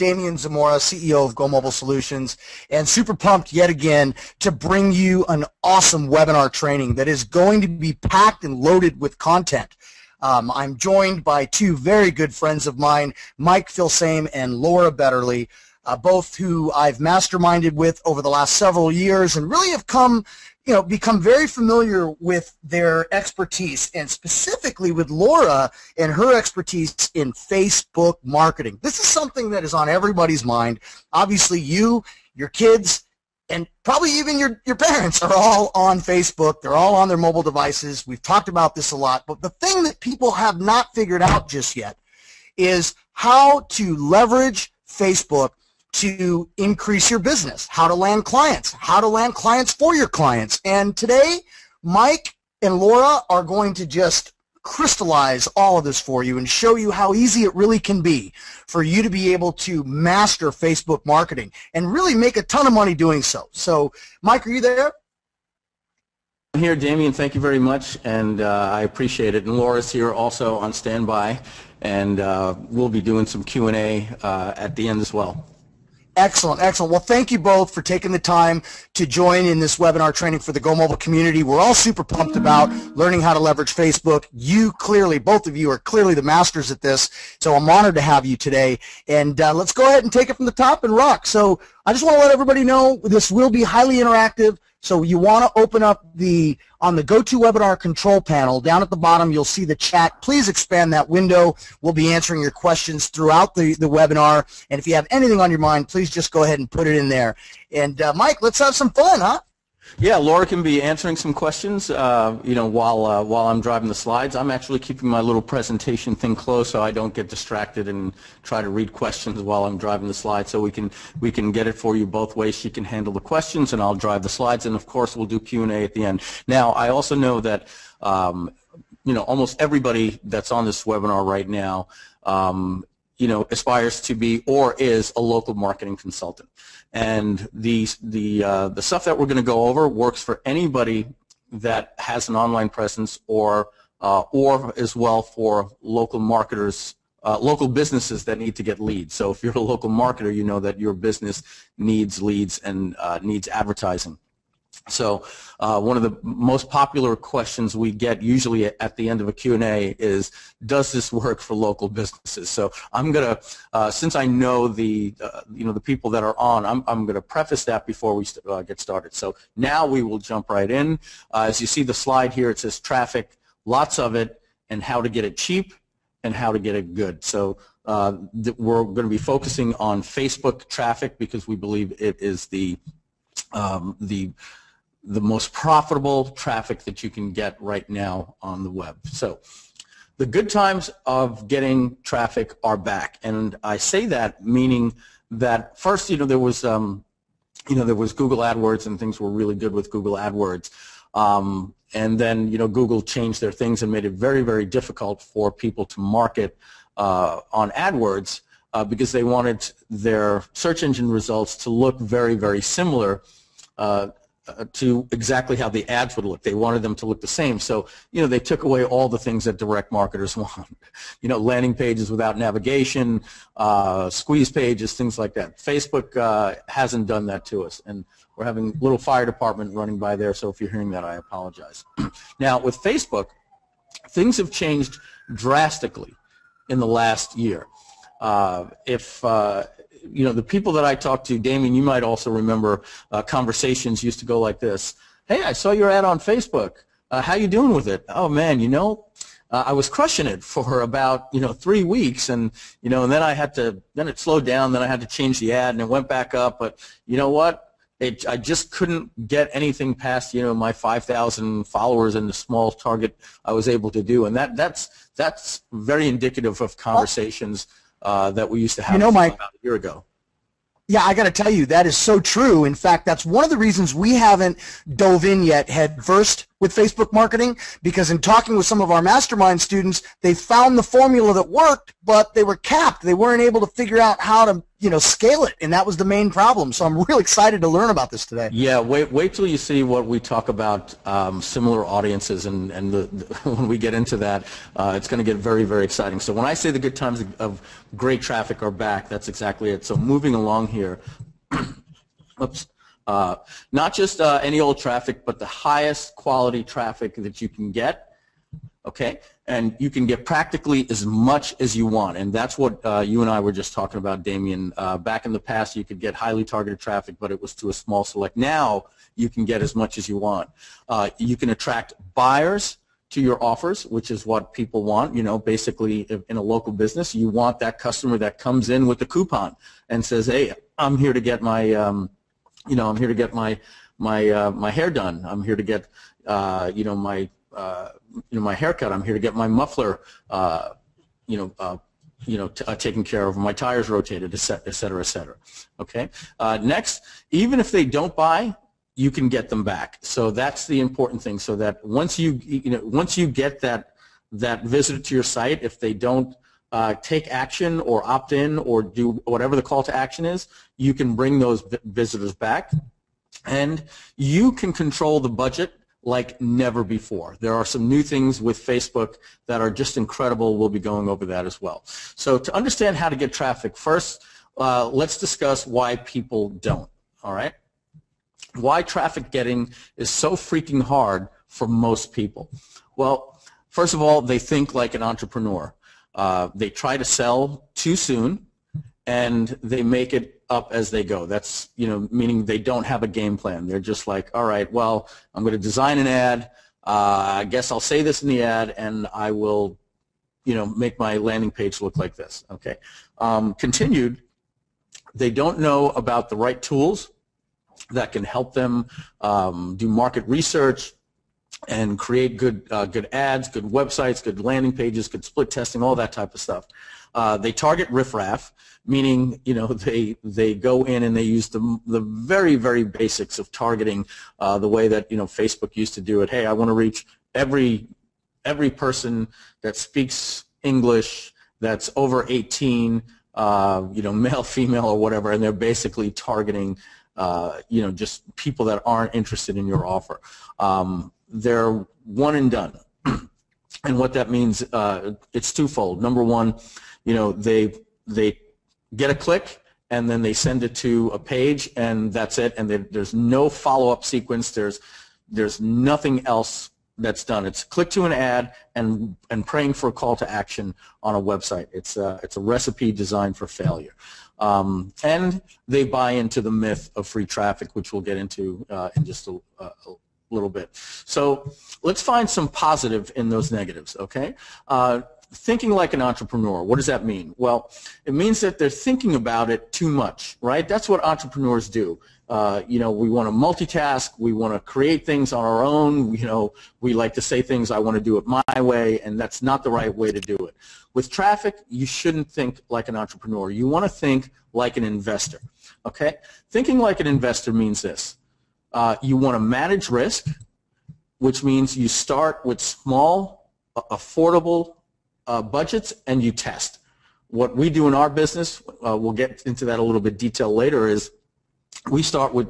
Damian Zamora, CEO of Go Mobile Solutions, and super pumped yet again to bring you an awesome webinar training that is going to be packed and loaded with content. Um, I'm joined by two very good friends of mine, Mike Filsaime and Laura Betterly, uh, both who I've masterminded with over the last several years and really have come you know, become very familiar with their expertise and specifically with Laura and her expertise in Facebook marketing. This is something that is on everybody's mind. Obviously, you, your kids, and probably even your, your parents are all on Facebook. They're all on their mobile devices. We've talked about this a lot. But the thing that people have not figured out just yet is how to leverage Facebook to increase your business, how to land clients, how to land clients for your clients. And today, Mike and Laura are going to just crystallize all of this for you and show you how easy it really can be for you to be able to master Facebook marketing and really make a ton of money doing so. So, Mike, are you there? I'm here, Damian. Thank you very much, and uh, I appreciate it. And Laura's here also on standby, and uh, we'll be doing some Q&A uh, at the end as well. Excellent, excellent. Well, thank you both for taking the time to join in this webinar training for the Go Mobile community. We're all super pumped about learning how to leverage Facebook. You clearly, both of you are clearly the masters at this, so I'm honored to have you today. And uh, let's go ahead and take it from the top and rock. So I just want to let everybody know this will be highly interactive. So you want to open up the, on the GoToWebinar control panel, down at the bottom you'll see the chat. Please expand that window. We'll be answering your questions throughout the, the webinar. And if you have anything on your mind, please just go ahead and put it in there. And uh, Mike, let's have some fun, huh? Yeah, Laura can be answering some questions, uh, you know, while uh, while I'm driving the slides. I'm actually keeping my little presentation thing closed so I don't get distracted and try to read questions while I'm driving the slides. So we can we can get it for you both ways. She can handle the questions, and I'll drive the slides, and of course we'll do Q&A at the end. Now, I also know that. Um, you know, almost everybody that's on this webinar right now um, you know, aspires to be or is a local marketing consultant. And the, the, uh, the stuff that we're going to go over works for anybody that has an online presence or, uh, or as well for local marketers uh, local businesses that need to get leads. So if you're a local marketer, you know that your business needs leads and uh, needs advertising. So uh, one of the most popular questions we get usually at the end of a Q&A is, does this work for local businesses? So I'm going to, uh, since I know the, uh, you know, the people that are on, I'm, I'm going to preface that before we st uh, get started. So now we will jump right in. Uh, as you see the slide here, it says traffic, lots of it, and how to get it cheap and how to get it good. So uh, we're going to be focusing on Facebook traffic because we believe it is the um, the the most profitable traffic that you can get right now on the web. So the good times of getting traffic are back, and I say that meaning that first, you know, there was, um, you know, there was Google AdWords, and things were really good with Google AdWords. Um, and then, you know, Google changed their things and made it very, very difficult for people to market uh, on AdWords uh, because they wanted their search engine results to look very, very similar uh, uh, to exactly how the ads would look. They wanted them to look the same. So, you know, they took away all the things that direct marketers want. You know, landing pages without navigation, uh, squeeze pages, things like that. Facebook uh, hasn't done that to us. And we're having a little fire department running by there, so if you're hearing that, I apologize. now, with Facebook, things have changed drastically in the last year. Uh, if uh, you know, the people that I talk to, Damien, you might also remember uh, conversations used to go like this. Hey, I saw your ad on Facebook. Uh, how you doing with it? Oh, man, you know, uh, I was crushing it for about, you know, three weeks. And, you know, and then I had to, then it slowed down. Then I had to change the ad and it went back up. But you know what? It, I just couldn't get anything past, you know, my 5,000 followers and the small target I was able to do. And that, that's, that's very indicative of conversations uh, that we used to have you know, Mike, about a year ago. Yeah, I got to tell you, that is so true. In fact, that's one of the reasons we haven't dove in yet head first with Facebook marketing because in talking with some of our mastermind students, they found the formula that worked, but they were capped. They weren't able to figure out how to, you know, scale it, and that was the main problem. So I'm really excited to learn about this today. Yeah, wait, wait till you see what we talk about um, similar audiences, and and the, the, when we get into that, uh, it's going to get very very exciting. So when I say the good times of great traffic are back, that's exactly it. So moving along here, oops. Uh, not just uh, any old traffic, but the highest quality traffic that you can get, okay? And you can get practically as much as you want, and that's what uh, you and I were just talking about, Damien. Uh, back in the past, you could get highly targeted traffic, but it was to a small select. Now, you can get as much as you want. Uh, you can attract buyers to your offers, which is what people want. You know, basically, in a local business, you want that customer that comes in with a coupon and says, "Hey, I'm here to get my." Um, you know, I'm here to get my my uh, my hair done. I'm here to get uh, you know my uh, you know my haircut. I'm here to get my muffler uh, you know uh, you know uh, taken care of. My tires rotated, et cetera, et cetera, et cetera. Okay. next, even if they don't buy, you can get them back. So that's the important thing. So that once you you know once you get that that visitor to your site, if they don't uh, take action or opt in or do whatever the call to action is, you can bring those visitors back. And you can control the budget like never before. There are some new things with Facebook that are just incredible. We'll be going over that as well. So to understand how to get traffic, first, uh, let's discuss why people don't, all right? Why traffic getting is so freaking hard for most people. Well, first of all, they think like an entrepreneur. Uh, they try to sell too soon, and they make it up as they go. That's you know meaning they don't have a game plan. They're just like, all right, well, I'm going to design an ad. Uh, I guess I'll say this in the ad, and I will, you know, make my landing page look like this. Okay. Um, continued. They don't know about the right tools that can help them um, do market research, and create good uh, good ads, good websites, good landing pages, good split testing, all that type of stuff. Uh, they target riffraff, meaning you know they they go in and they use the the very very basics of targeting, uh, the way that you know Facebook used to do it. Hey, I want to reach every every person that speaks English that's over 18, uh, you know, male, female, or whatever, and they're basically targeting, uh, you know, just people that aren't interested in your offer. Um, they're one and done. and what that means, uh, it's twofold. Number one, you know, they they get a click and then they send it to a page and that's it. And they, there's no follow-up sequence. There's there's nothing else that's done. It's click to an ad and and praying for a call to action on a website. It's a, it's a recipe designed for failure. Um, and they buy into the myth of free traffic, which we'll get into uh, in just a, a, little bit. So let's find some positive in those negatives, okay? Uh, thinking like an entrepreneur, what does that mean? Well, it means that they're thinking about it too much, right? That's what entrepreneurs do. Uh, you know, we want to multitask, we want to create things on our own, you know, we like to say things, I want to do it my way, and that's not the right way to do it. With traffic, you shouldn't think like an entrepreneur. You want to think like an investor, okay? Thinking like an investor means this. Uh, you want to manage risk, which means you start with small, affordable uh, budgets and you test. What we do in our business, uh, we'll get into that a little bit detail later, is we start with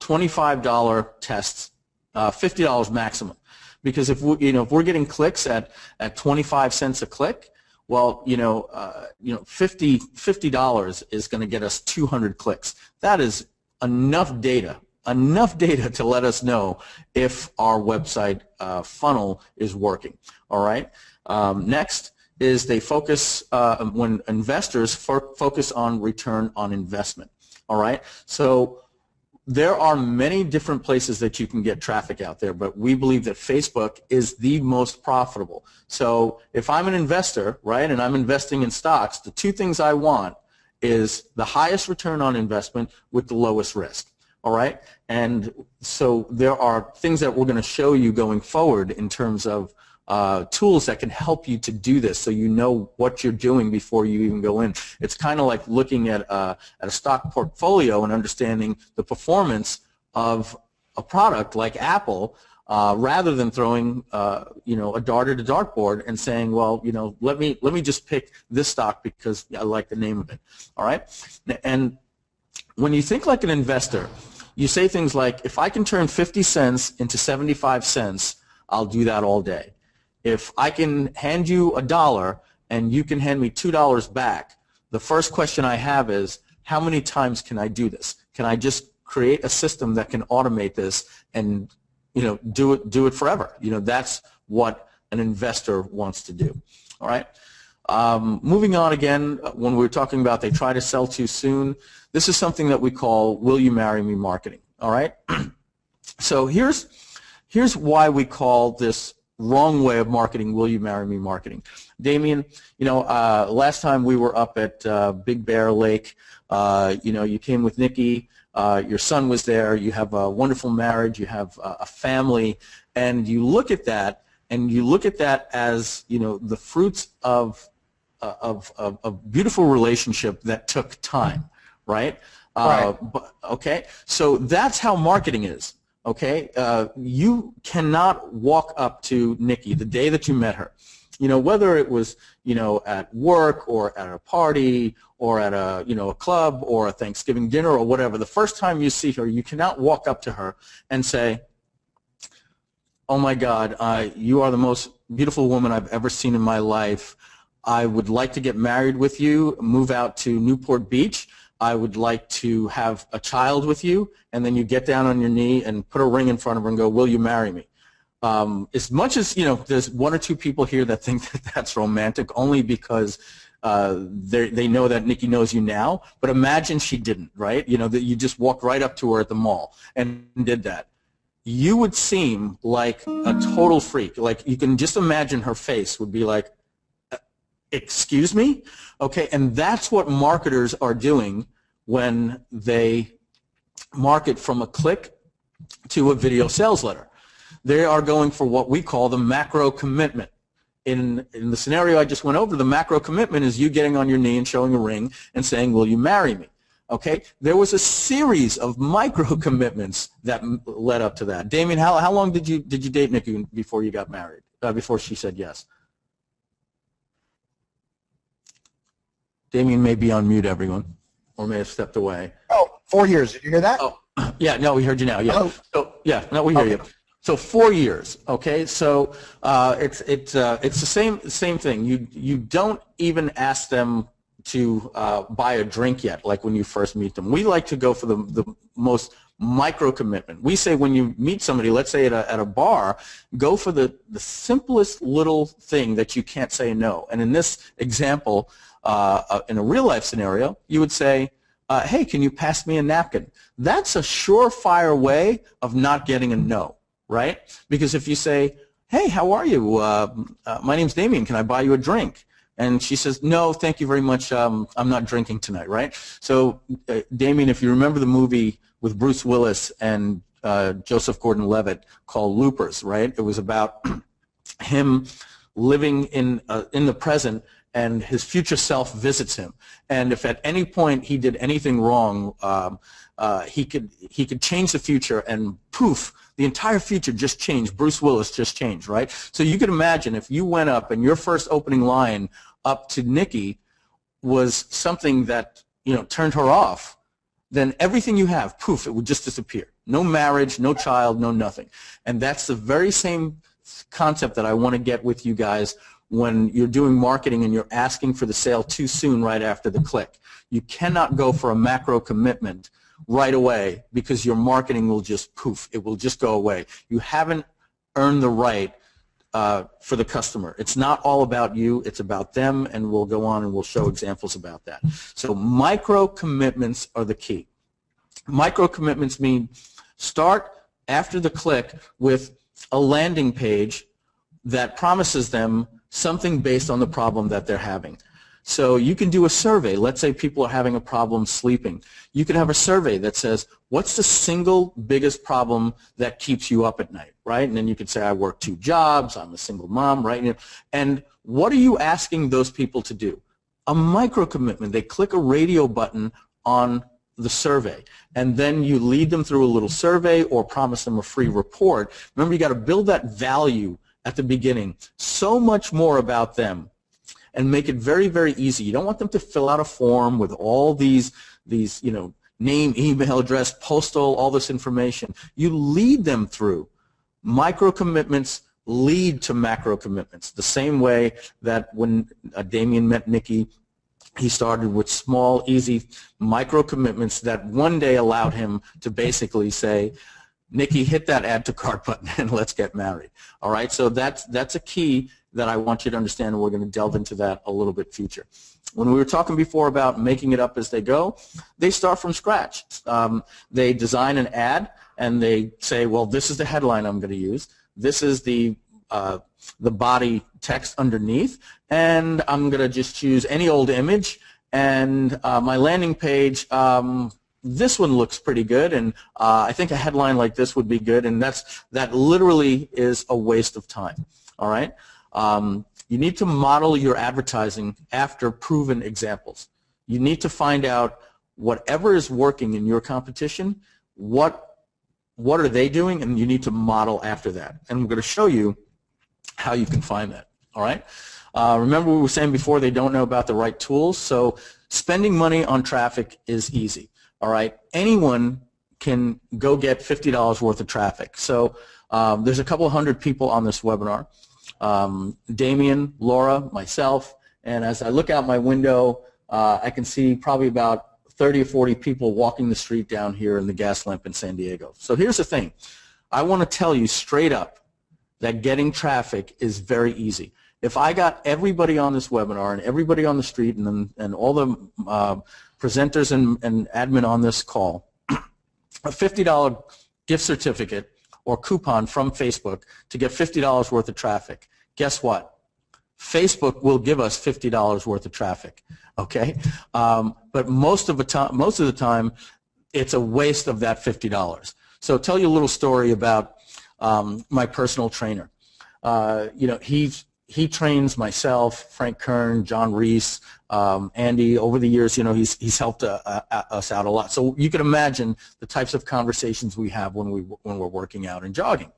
$25 tests, uh, $50 maximum. Because if we, you know if we're getting clicks at, at 25 cents a click, well, you know, uh, you know, 50 dollars is going to get us 200 clicks. That is enough data enough data to let us know if our website uh, funnel is working. All right. Um, next is they focus uh, when investors fo focus on return on investment. All right. So there are many different places that you can get traffic out there, but we believe that Facebook is the most profitable. So if I'm an investor, right, and I'm investing in stocks, the two things I want is the highest return on investment with the lowest risk all right? And so there are things that we're going to show you going forward in terms of uh, tools that can help you to do this so you know what you're doing before you even go in. It's kind of like looking at, uh, at a stock portfolio and understanding the performance of a product like Apple uh, rather than throwing uh, you know a dart at a dartboard and saying, well, you know, let me let me just pick this stock because I like the name of it. All right, and when you think like an investor, you say things like, if I can turn 50 cents into 75 cents, I'll do that all day. If I can hand you a dollar and you can hand me two dollars back, the first question I have is, how many times can I do this? Can I just create a system that can automate this and you know do it do it forever? You know that's what an investor wants to do. All right. Um, moving on again, when we were talking about they try to sell too soon, this is something that we call "Will you marry me?" marketing. All right. so here's here's why we call this wrong way of marketing "Will you marry me?" marketing. Damien, you know, uh, last time we were up at uh, Big Bear Lake, uh, you know, you came with Nikki. Uh, your son was there. You have a wonderful marriage. You have a family, and you look at that, and you look at that as you know the fruits of of, of a beautiful relationship that took time, right? Uh, right. But, okay, so that's how marketing is. Okay, uh, you cannot walk up to Nikki the day that you met her. You know whether it was you know at work or at a party or at a you know a club or a Thanksgiving dinner or whatever. The first time you see her, you cannot walk up to her and say, "Oh my God, uh, you are the most beautiful woman I've ever seen in my life. I would like to get married with you, move out to Newport Beach." I would like to have a child with you, and then you get down on your knee and put a ring in front of her and go, will you marry me? Um, as much as, you know, there's one or two people here that think that that's romantic only because uh, they know that Nikki knows you now, but imagine she didn't, right? You know, that you just walked right up to her at the mall and did that. You would seem like a total freak. Like you can just imagine her face would be like, excuse me? Okay, and that's what marketers are doing when they market from a click to a video sales letter. They are going for what we call the macro commitment. In, in the scenario I just went over, the macro commitment is you getting on your knee and showing a ring and saying, will you marry me? Okay, there was a series of micro commitments that led up to that. Damien, how, how long did you did you date Nikki before you got married? Uh, before she said yes? Damien may be on mute, everyone, or may have stepped away. Oh, four years. Did you hear that? Oh, yeah. No, we heard you now. Yeah. Hello? So, yeah. No, we hear okay. you. So four years. Okay. So uh, it's it's uh, it's the same same thing. You you don't even ask them to uh, buy a drink yet, like when you first meet them. We like to go for the the most micro commitment. We say when you meet somebody, let's say at a, at a bar, go for the, the simplest little thing that you can't say no. And in this example, uh, uh, in a real life scenario, you would say, uh, hey, can you pass me a napkin? That's a surefire way of not getting a no, right? Because if you say, hey, how are you? Uh, uh, my name's Damien. Can I buy you a drink? And she says, no, thank you very much. Um, I'm not drinking tonight, right? So, uh, Damien, if you remember the movie with Bruce Willis and uh, Joseph Gordon-Levitt called Loopers, right? It was about him living in uh, in the present and his future self visits him. And if at any point he did anything wrong, um, uh, he could he could change the future, and poof, the entire future just changed. Bruce Willis just changed, right? So you could imagine if you went up and your first opening line up to Nikki was something that you know turned her off, then everything you have, poof, it would just disappear. No marriage, no child, no nothing. And that's the very same concept that I want to get with you guys when you're doing marketing and you're asking for the sale too soon right after the click. You cannot go for a macro commitment right away because your marketing will just poof. It will just go away. You haven't earned the right uh, for the customer. It's not all about you. It's about them, and we'll go on and we'll show examples about that. So micro commitments are the key. Micro commitments mean start after the click with a landing page that promises them something based on the problem that they're having. So you can do a survey. Let's say people are having a problem sleeping. You can have a survey that says, what's the single biggest problem that keeps you up at night, right? And then you could say, I work two jobs, I'm a single mom, right? And what are you asking those people to do? A micro commitment. They click a radio button on the survey. And then you lead them through a little survey or promise them a free report. Remember, you got to build that value at the beginning. So much more about them and make it very, very easy. You don't want them to fill out a form with all these, these, you know, name, email address, postal, all this information. You lead them through micro commitments lead to macro commitments. The same way that when uh, Damien met Nikki he started with small, easy micro commitments that one day allowed him to basically say, Nikki, hit that add to cart button and let's get married. All right, so that's, that's a key that I want you to understand, and we're going to delve into that a little bit future. When we were talking before about making it up as they go, they start from scratch. Um, they design an ad, and they say, well, this is the headline I'm going to use. This is the uh, the body text underneath, and I'm going to just choose any old image, and uh, my landing page, um, this one looks pretty good, and uh, I think a headline like this would be good, and that's that literally is a waste of time. All right, um, you need to model your advertising after proven examples. You need to find out whatever is working in your competition, what what are they doing, and you need to model after that. And I'm going to show you how you can find that. All right. Uh, remember we were saying before they don't know about the right tools. So spending money on traffic is easy. All right. Anyone can go get $50 worth of traffic. So um, there's a couple hundred people on this webinar. Um, Damien, Laura, myself, and as I look out my window, uh, I can see probably about 30 or 40 people walking the street down here in the Gaslamp in San Diego. So here's the thing. I want to tell you straight up, that getting traffic is very easy. If I got everybody on this webinar and everybody on the street and, and all the uh, presenters and, and admin on this call, a $50 gift certificate or coupon from Facebook to get $50 worth of traffic, guess what? Facebook will give us $50 worth of traffic, okay? Um, but most of the time, most of the time, it's a waste of that $50. So tell you a little story about um, my personal trainer. Uh, you know, he's he trains myself, Frank Kern, John Reese, um, Andy. Over the years, you know, he's he's helped uh, uh, us out a lot. So you can imagine the types of conversations we have when we when we're working out and jogging.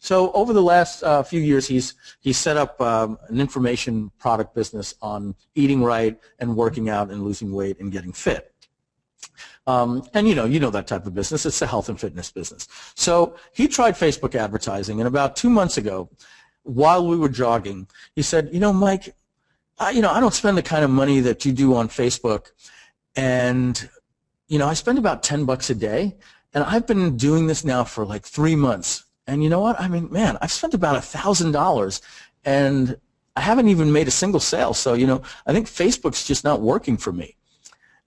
So over the last uh, few years, he's he's set up um, an information product business on eating right and working out and losing weight and getting fit. Um, and you know, you know that type of business. It's a health and fitness business. So he tried Facebook advertising, and about two months ago, while we were jogging, he said, "You know, Mike, I, you know, I don't spend the kind of money that you do on Facebook, and you know, I spend about ten bucks a day, and I've been doing this now for like three months. And you know what? I mean, man, I've spent about a thousand dollars, and I haven't even made a single sale. So you know, I think Facebook's just not working for me."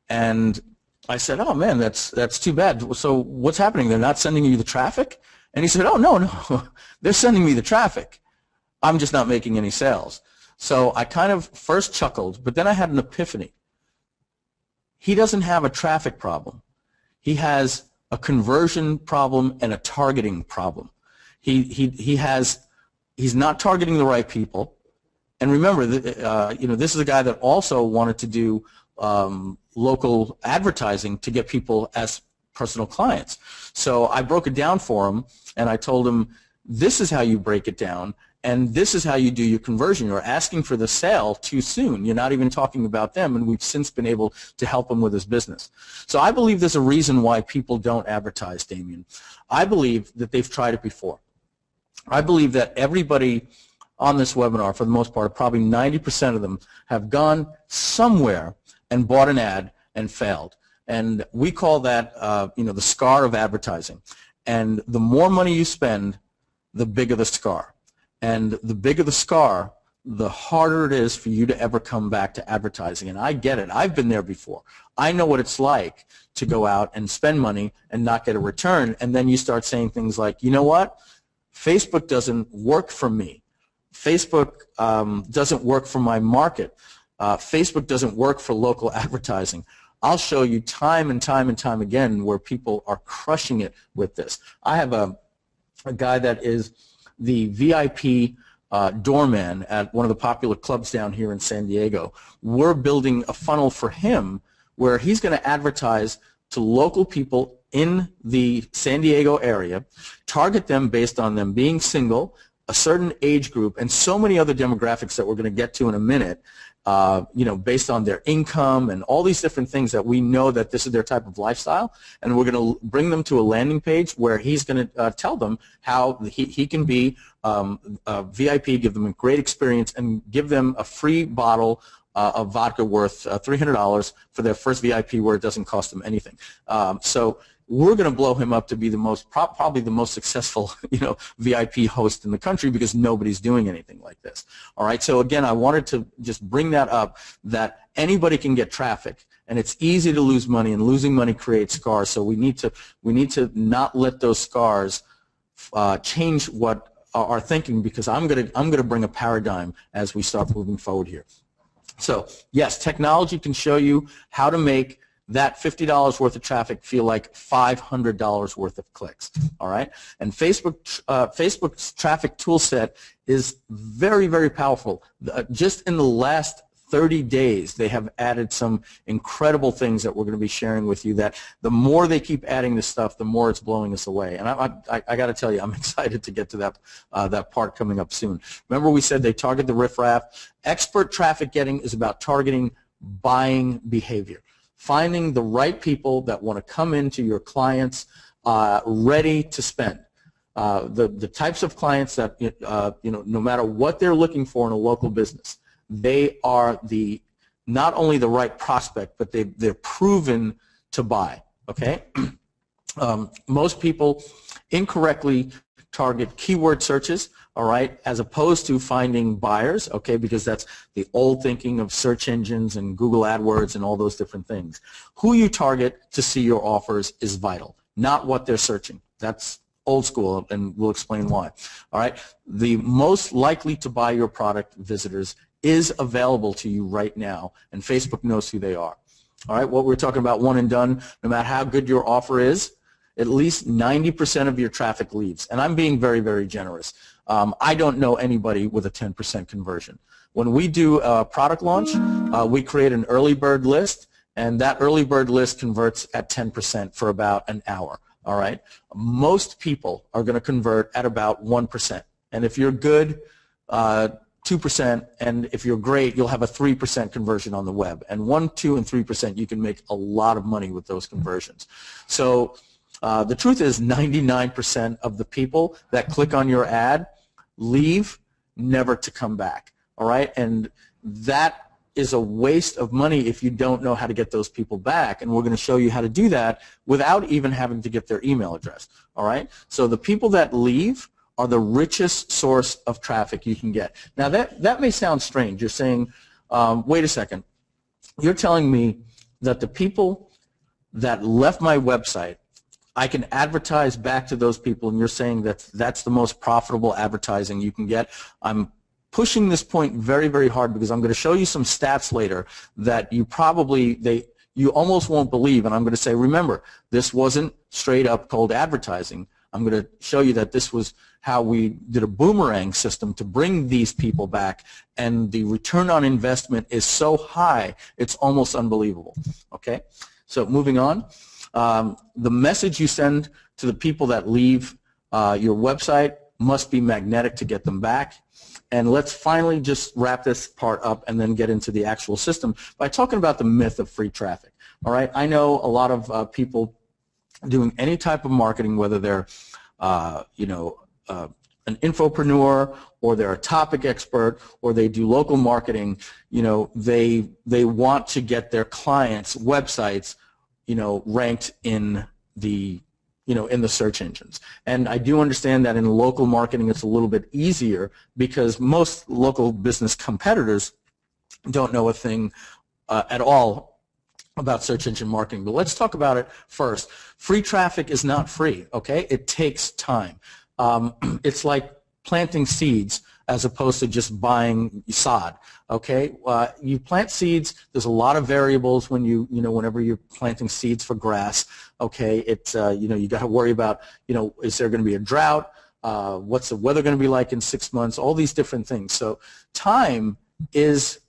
And I said, "Oh man, that's that's too bad. So what's happening? They're not sending you the traffic?" And he said, "Oh no, no, they're sending me the traffic. I'm just not making any sales." So I kind of first chuckled, but then I had an epiphany. He doesn't have a traffic problem. He has a conversion problem and a targeting problem. He he he has he's not targeting the right people. And remember, uh, you know, this is a guy that also wanted to do um, local advertising to get people as personal clients. So I broke it down for him, and I told him, this is how you break it down, and this is how you do your conversion. You're asking for the sale too soon. You're not even talking about them, and we've since been able to help him with his business. So I believe there's a reason why people don't advertise, Damien. I believe that they've tried it before. I believe that everybody on this webinar, for the most part, probably 90% of them, have gone somewhere and bought an ad and failed. And we call that, uh, you know, the scar of advertising. And the more money you spend, the bigger the scar. And the bigger the scar, the harder it is for you to ever come back to advertising. And I get it. I've been there before. I know what it's like to go out and spend money and not get a return. And then you start saying things like, you know what? Facebook doesn't work for me. Facebook um, doesn't work for my market. Uh, Facebook doesn't work for local advertising. I'll show you time and time and time again where people are crushing it with this. I have a, a guy that is the VIP uh, doorman at one of the popular clubs down here in San Diego. We're building a funnel for him where he's going to advertise to local people in the San Diego area, target them based on them being single, a certain age group, and so many other demographics that we're going to get to in a minute, uh, you know, based on their income and all these different things that we know that this is their type of lifestyle, and we're going to bring them to a landing page where he's going to uh, tell them how he, he can be um, a VIP, give them a great experience, and give them a free bottle uh, of vodka worth uh, $300 for their first VIP where it doesn't cost them anything. Um, so we're going to blow him up to be the most probably the most successful you know VIP host in the country because nobody's doing anything like this. All right. So again, I wanted to just bring that up that anybody can get traffic and it's easy to lose money and losing money creates scars. So we need to we need to not let those scars uh, change what our thinking because I'm going to I'm going to bring a paradigm as we start moving forward here. So yes, technology can show you how to make that $50 worth of traffic feel like $500 worth of clicks. All right, and Facebook uh, Facebook's traffic toolset is very very powerful. Uh, just in the last 30 days, they have added some incredible things that we're going to be sharing with you that the more they keep adding this stuff, the more it's blowing us away. And I, I, I got to tell you, I'm excited to get to that, uh, that part coming up soon. Remember we said they target the riffraff. Expert traffic getting is about targeting buying behavior. Finding the right people that want to come into your clients uh, ready to spend. Uh, the, the types of clients that, uh, you know, no matter what they're looking for in a local business, they are the not only the right prospect, but they, they're proven to buy. Okay? um, most people incorrectly target keyword searches, all right, as opposed to finding buyers, okay, because that's the old thinking of search engines and Google AdWords and all those different things. Who you target to see your offers is vital, not what they're searching. That's old school, and we'll explain why. All right, the most likely to buy your product visitors is available to you right now, and Facebook knows who they are. All right, what we're talking about one and done, no matter how good your offer is, at least 90% of your traffic leaves. And I'm being very, very generous. Um, I don't know anybody with a 10% conversion. When we do a product launch, uh, we create an early bird list, and that early bird list converts at 10% for about an hour. All right. Most people are going to convert at about 1%. And if you're good, uh, 2%, and if you're great, you'll have a 3% conversion on the web. And 1, 2, and 3%, you can make a lot of money with those conversions. So uh, the truth is 99% of the people that click on your ad leave never to come back. All right? And that is a waste of money if you don't know how to get those people back. And we're going to show you how to do that without even having to get their email address. All right? So the people that leave are the richest source of traffic you can get. Now that, that may sound strange. You're saying, um, wait a second, you're telling me that the people that left my website, I can advertise back to those people and you're saying that that's the most profitable advertising you can get. I'm pushing this point very, very hard because I'm going to show you some stats later that you probably, they, you almost won't believe and I'm going to say, remember, this wasn't straight up cold advertising. I'm going to show you that this was how we did a boomerang system to bring these people back, and the return on investment is so high, it's almost unbelievable. Okay, so moving on. Um, the message you send to the people that leave uh, your website must be magnetic to get them back. And let's finally just wrap this part up and then get into the actual system by talking about the myth of free traffic. All right, I know a lot of uh, people doing any type of marketing, whether they're, uh, you know, uh, an infopreneur or they're a topic expert or they do local marketing, you know, they they want to get their clients' websites, you know, ranked in the you know, in the search engines. And I do understand that in local marketing it's a little bit easier because most local business competitors don't know a thing uh, at all about search engine marketing. But let's talk about it first. Free traffic is not free, okay? It takes time. Um, it's like planting seeds as opposed to just buying sod. Okay, uh, you plant seeds. There's a lot of variables when you you know whenever you're planting seeds for grass. Okay, it's uh, you know you got to worry about you know is there going to be a drought? Uh, what's the weather going to be like in six months? All these different things. So time is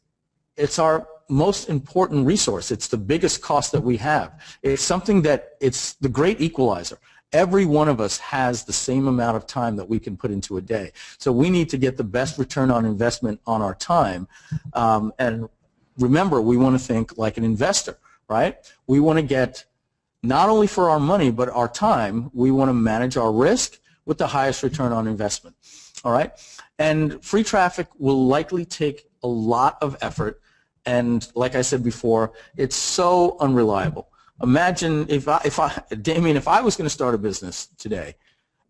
it's our most important resource. It's the biggest cost that we have. It's something that it's the great equalizer. Every one of us has the same amount of time that we can put into a day. So we need to get the best return on investment on our time. Um, and remember, we want to think like an investor, right? We want to get not only for our money, but our time, we want to manage our risk with the highest return on investment. All right? And free traffic will likely take a lot of effort. And like I said before, it's so unreliable. Imagine if I, if I, Damien, if I was going to start a business today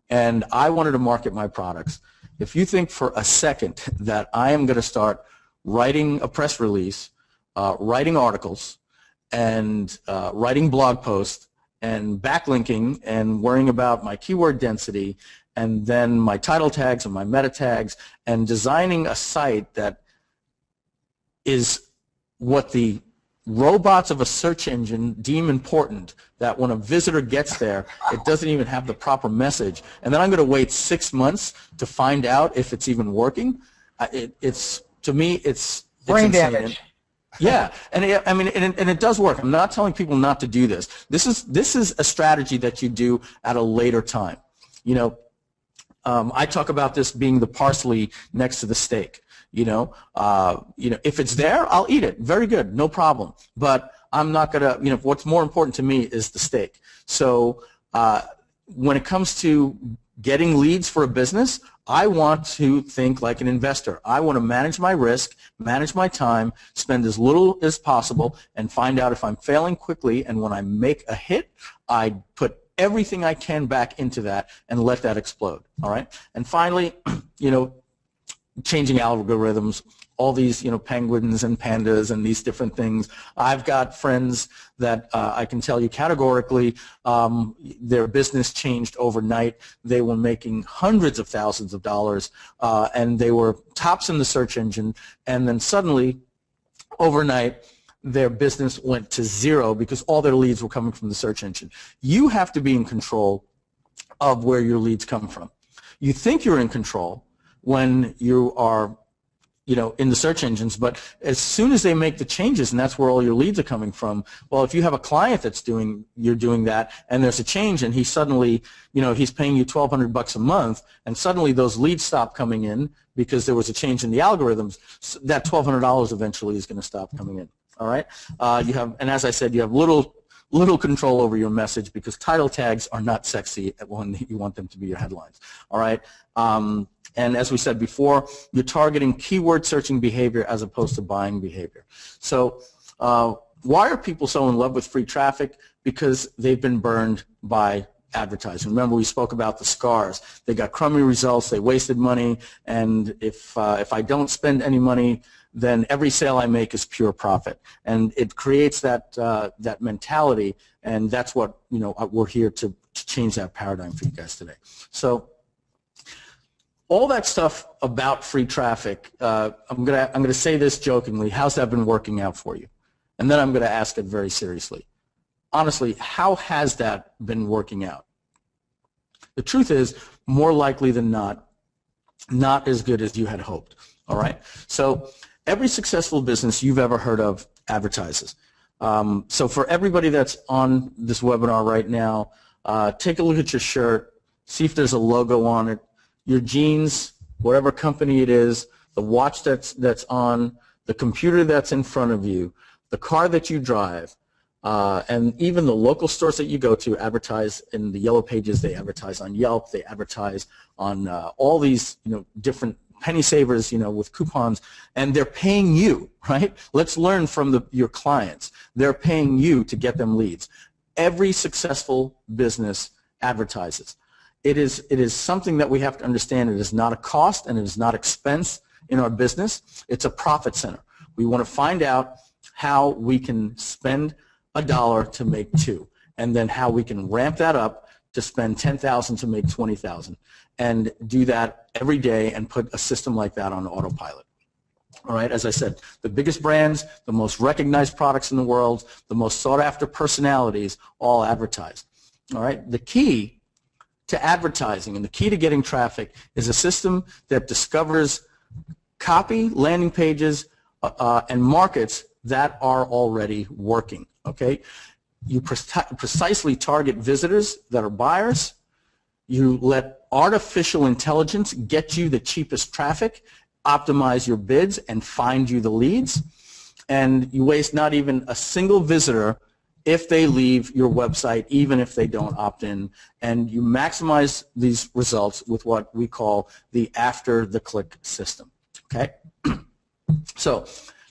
and I wanted to market my products, if you think for a second that I am going to start writing a press release, uh, writing articles, and uh, writing blog posts and backlinking and worrying about my keyword density and then my title tags and my meta tags and designing a site that is what the robots of a search engine deem important that when a visitor gets there, it doesn't even have the proper message. And then I'm going to wait six months to find out if it's even working. It, it's to me, it's, it's brain insane. damage. yeah, and it, I mean, and it, and it does work. I'm not telling people not to do this. This is this is a strategy that you do at a later time. You know, um, I talk about this being the parsley next to the steak. You know, uh, you know, if it's there, I'll eat it. Very good, no problem. But I'm not gonna. You know, what's more important to me is the steak. So uh, when it comes to getting leads for a business, I want to think like an investor. I want to manage my risk, manage my time, spend as little as possible, and find out if I'm failing quickly. And when I make a hit, I put everything I can back into that and let that explode. All right. And finally, you know, changing algorithms all these, you know, penguins and pandas and these different things. I've got friends that uh, I can tell you categorically um, their business changed overnight. They were making hundreds of thousands of dollars uh, and they were tops in the search engine and then suddenly overnight their business went to zero because all their leads were coming from the search engine. You have to be in control of where your leads come from. You think you're in control when you are you know, in the search engines, but as soon as they make the changes, and that's where all your leads are coming from, well, if you have a client that's doing, you're doing that, and there's a change, and he suddenly, you know, he's paying you 1,200 bucks a month, and suddenly those leads stop coming in because there was a change in the algorithms, that $1,200 eventually is going to stop coming in. All right, uh, you have, and as I said, you have little little control over your message because title tags are not sexy when you want them to be your headlines. All right. Um, and as we said before, you're targeting keyword searching behavior as opposed to buying behavior. So uh, why are people so in love with free traffic? Because they've been burned by advertising. Remember, we spoke about the scars. They got crummy results. They wasted money. And if uh, if I don't spend any money, then every sale I make is pure profit. And it creates that uh, that mentality. And that's what you know we're here to, to change that paradigm for you guys today. So all that stuff about free traffic, uh, I'm gonna I'm gonna say this jokingly. How's that been working out for you? And then I'm gonna ask it very seriously. Honestly, how has that been working out? The truth is, more likely than not, not as good as you had hoped. All right. So every successful business you've ever heard of advertises. Um, so for everybody that's on this webinar right now, uh, take a look at your shirt, see if there's a logo on it, your jeans, whatever company it is, the watch that's, that's on, the computer that's in front of you, the car that you drive, uh, and even the local stores that you go to advertise in the yellow pages. They advertise on Yelp. They advertise on uh, all these you know different penny savers, you know, with coupons, and they're paying you, right? Let's learn from the, your clients. They're paying you to get them leads. Every successful business advertises it is, it is something that we have to understand. It is not a cost and it is not expense in our business. It's a profit center. We want to find out how we can spend a dollar to make two, and then how we can ramp that up to spend 10,000 to make 20,000, and do that every day and put a system like that on autopilot. All right, as I said, the biggest brands, the most recognized products in the world, the most sought after personalities all advertise. All right, the key to advertising. And the key to getting traffic is a system that discovers copy, landing pages, uh, uh, and markets that are already working, okay? You pre precisely target visitors that are buyers. You let artificial intelligence get you the cheapest traffic, optimize your bids, and find you the leads. And you waste not even a single visitor if they leave your website, even if they don't opt in. And you maximize these results with what we call the after the click system. Okay? so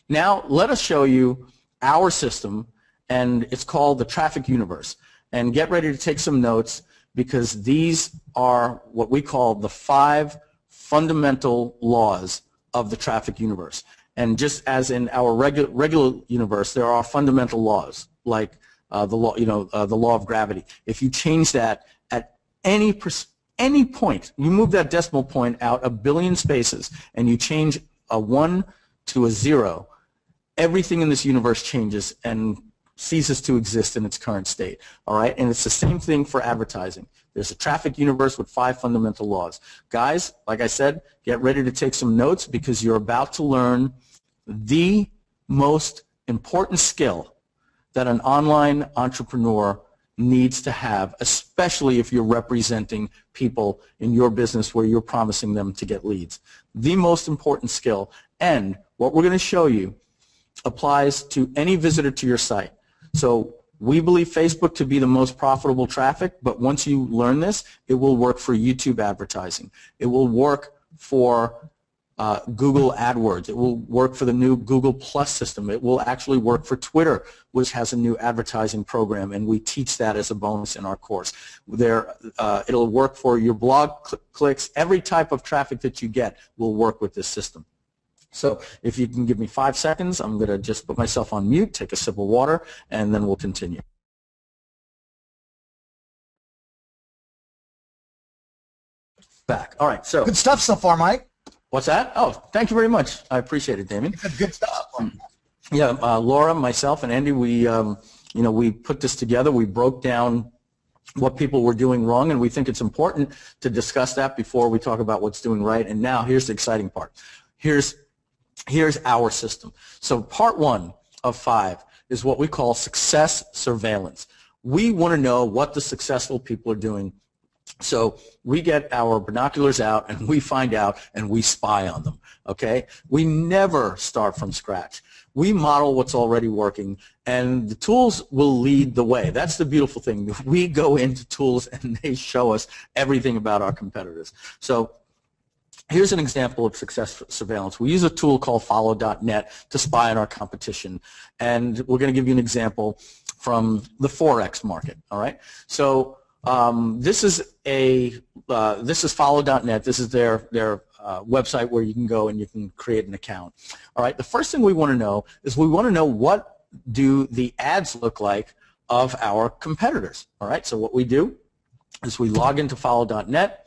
now let us show you our system, and it's called the traffic universe. And get ready to take some notes because these are what we call the five fundamental laws of the traffic universe. And just as in our regular, regular universe, there are fundamental laws like uh, the law, you know, uh, the law of gravity. If you change that at any any point, you move that decimal point out a billion spaces, and you change a one to a zero, everything in this universe changes and ceases to exist in its current state. All right, and it's the same thing for advertising. There's a traffic universe with five fundamental laws. Guys, like I said, get ready to take some notes because you're about to learn the most important skill that an online entrepreneur needs to have, especially if you're representing people in your business where you're promising them to get leads. The most important skill, and what we're going to show you applies to any visitor to your site. So we believe Facebook to be the most profitable traffic, but once you learn this, it will work for YouTube advertising. It will work for uh, Google AdWords. It will work for the new Google Plus system. It will actually work for Twitter, which has a new advertising program, and we teach that as a bonus in our course. There, uh, it'll work for your blog cl clicks. Every type of traffic that you get will work with this system. So if you can give me five seconds, I'm going to just put myself on mute, take a sip of water, and then we'll continue. Back. All right. So good stuff so far, Mike. What's that? Oh, thank you very much. I appreciate it, Damien. Good stuff. Yeah, uh, Laura, myself, and Andy, we, um, you know, we put this together. We broke down what people were doing wrong, and we think it's important to discuss that before we talk about what's doing right. And now, here's the exciting part. Here's, here's our system. So part one of five is what we call success surveillance. We want to know what the successful people are doing so we get our binoculars out and we find out and we spy on them. Okay? We never start from scratch. We model what's already working and the tools will lead the way. That's the beautiful thing. We go into tools and they show us everything about our competitors. So Here's an example of success surveillance. We use a tool called follow.net to spy on our competition. And we're going to give you an example from the Forex market. All right. So um, this is a uh, this is follow.net. This is their their uh, website where you can go and you can create an account. All right. The first thing we want to know is we want to know what do the ads look like of our competitors. All right. So what we do is we log into follow.net.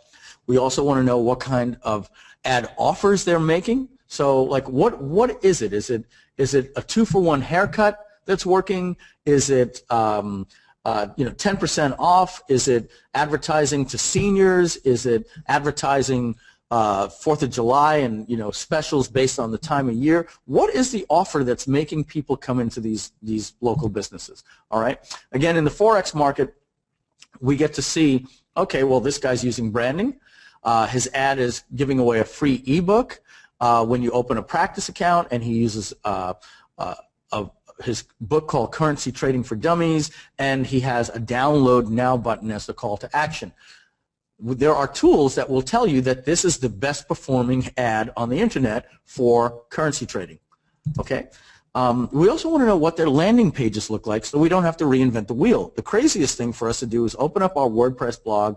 We also want to know what kind of ad offers they're making. So like what what is it? Is it is it a two for one haircut that's working? Is it um, uh, you know, 10% off? Is it advertising to seniors? Is it advertising uh, Fourth of July and you know specials based on the time of year? What is the offer that's making people come into these these local businesses? All right. Again, in the forex market, we get to see. Okay, well, this guy's using branding. Uh, his ad is giving away a free ebook uh, when you open a practice account, and he uses uh, uh, a, his book called Currency Trading for Dummies, and he has a download now button as the call to action. There are tools that will tell you that this is the best performing ad on the internet for currency trading. Okay. Um, we also want to know what their landing pages look like so we don't have to reinvent the wheel. The craziest thing for us to do is open up our WordPress blog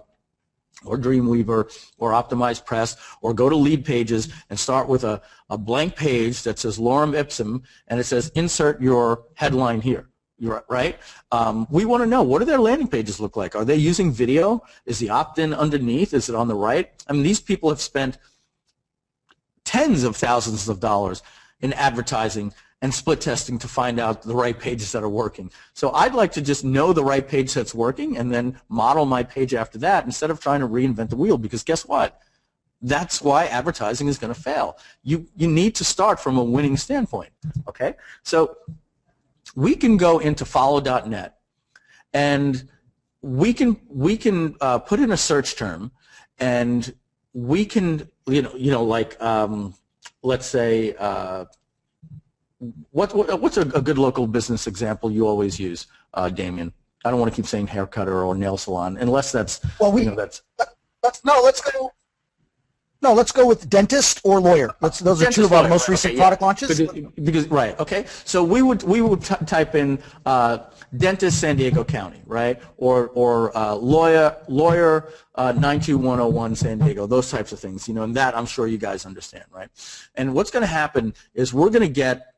or Dreamweaver or OptimizePress or go to lead pages and start with a, a blank page that says lorem ipsum and it says insert your headline here. You're right. Um, we want to know what do their landing pages look like? Are they using video? Is the opt-in underneath? Is it on the right? I mean, these people have spent tens of thousands of dollars in advertising and split testing to find out the right pages that are working. So I'd like to just know the right page that's working and then model my page after that instead of trying to reinvent the wheel because guess what? that's why advertising is going to fail. You, you need to start from a winning standpoint, okay? So we can go into follow.net and we can, we can uh, put in a search term and we can, you know, you know like, um, let's say, uh, what, what, what's a, a, good local business example you always use, uh, Damien? I don't want to keep saying haircutter or nail salon, unless that's, well, we, you know, that's. Let's, no, let's go no, let's go with dentist or lawyer. Let's, those dentist, are two of our lawyer, most recent okay, product yeah. launches. Because, because, right, okay. So we would we would type in uh, dentist San Diego County, right, or or uh, lawyer lawyer uh, 92101 San Diego, those types of things. You know, and that I'm sure you guys understand, right? And what's going to happen is we're going to get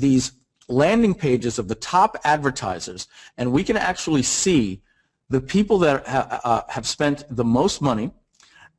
these landing pages of the top advertisers, and we can actually see the people that ha uh, have spent the most money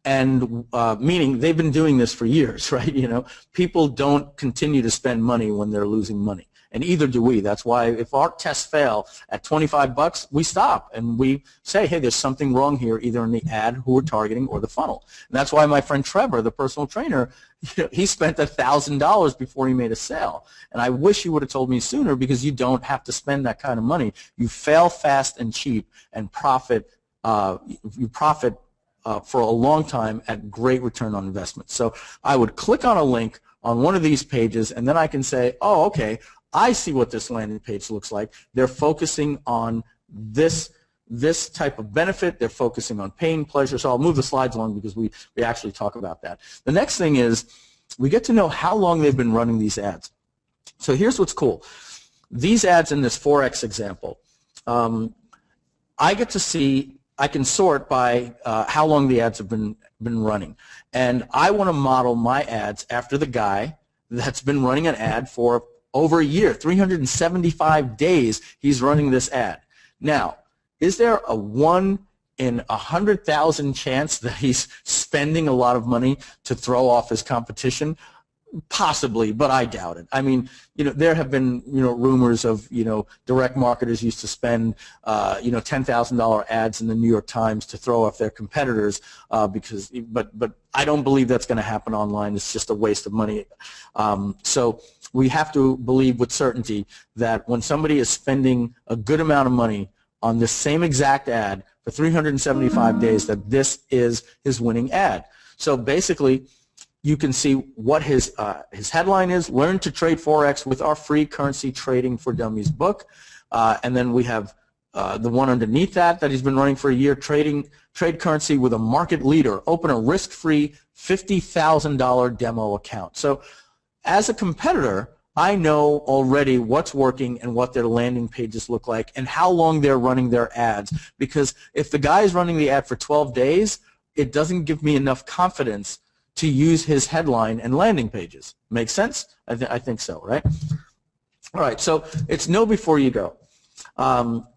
and uh, meaning they've been doing this for years, right? You know, people don't continue to spend money when they're losing money, and either do we. That's why if our tests fail at 25 bucks, we stop and we say, hey, there's something wrong here, either in the ad who we're targeting or the funnel. And that's why my friend Trevor, the personal trainer, you know, he spent thousand dollars before he made a sale. And I wish you would have told me sooner because you don't have to spend that kind of money. You fail fast and cheap and profit. Uh, you profit uh, for a long time at great return on investment. So I would click on a link on one of these pages and then I can say, oh, okay, I see what this landing page looks like. They're focusing on this this type of benefit. They're focusing on pain, pleasure. So I'll move the slides along because we, we actually talk about that. The next thing is we get to know how long they've been running these ads. So here's what's cool. These ads in this Forex example, um, I get to see I can sort by uh, how long the ads have been been running, and I want to model my ads after the guy that's been running an ad for over a year, 375 days. He's running this ad. Now, is there a one in a hundred thousand chance that he's spending a lot of money to throw off his competition? Possibly, but I doubt it. I mean, you know, there have been, you know, rumors of, you know, direct marketers used to spend, uh, you know, ten thousand dollar ads in the New York Times to throw off their competitors, uh, because, but, but I don't believe that's going to happen online. It's just a waste of money. Um, so we have to believe with certainty that when somebody is spending a good amount of money on this same exact ad for 375 days, that this is his winning ad. So basically, you can see what his, uh, his headline is, Learn to Trade Forex with our free currency trading for dummies book. Uh, and then we have uh, the one underneath that that he's been running for a year, trading trade currency with a market leader. Open a risk-free $50,000 demo account. So as a competitor, I know already what's working and what their landing pages look like and how long they're running their ads. Because if the guy is running the ad for 12 days, it doesn't give me enough confidence to use his headline and landing pages. Make sense? I, th I think so, right? All right, so it's know before you go. Um,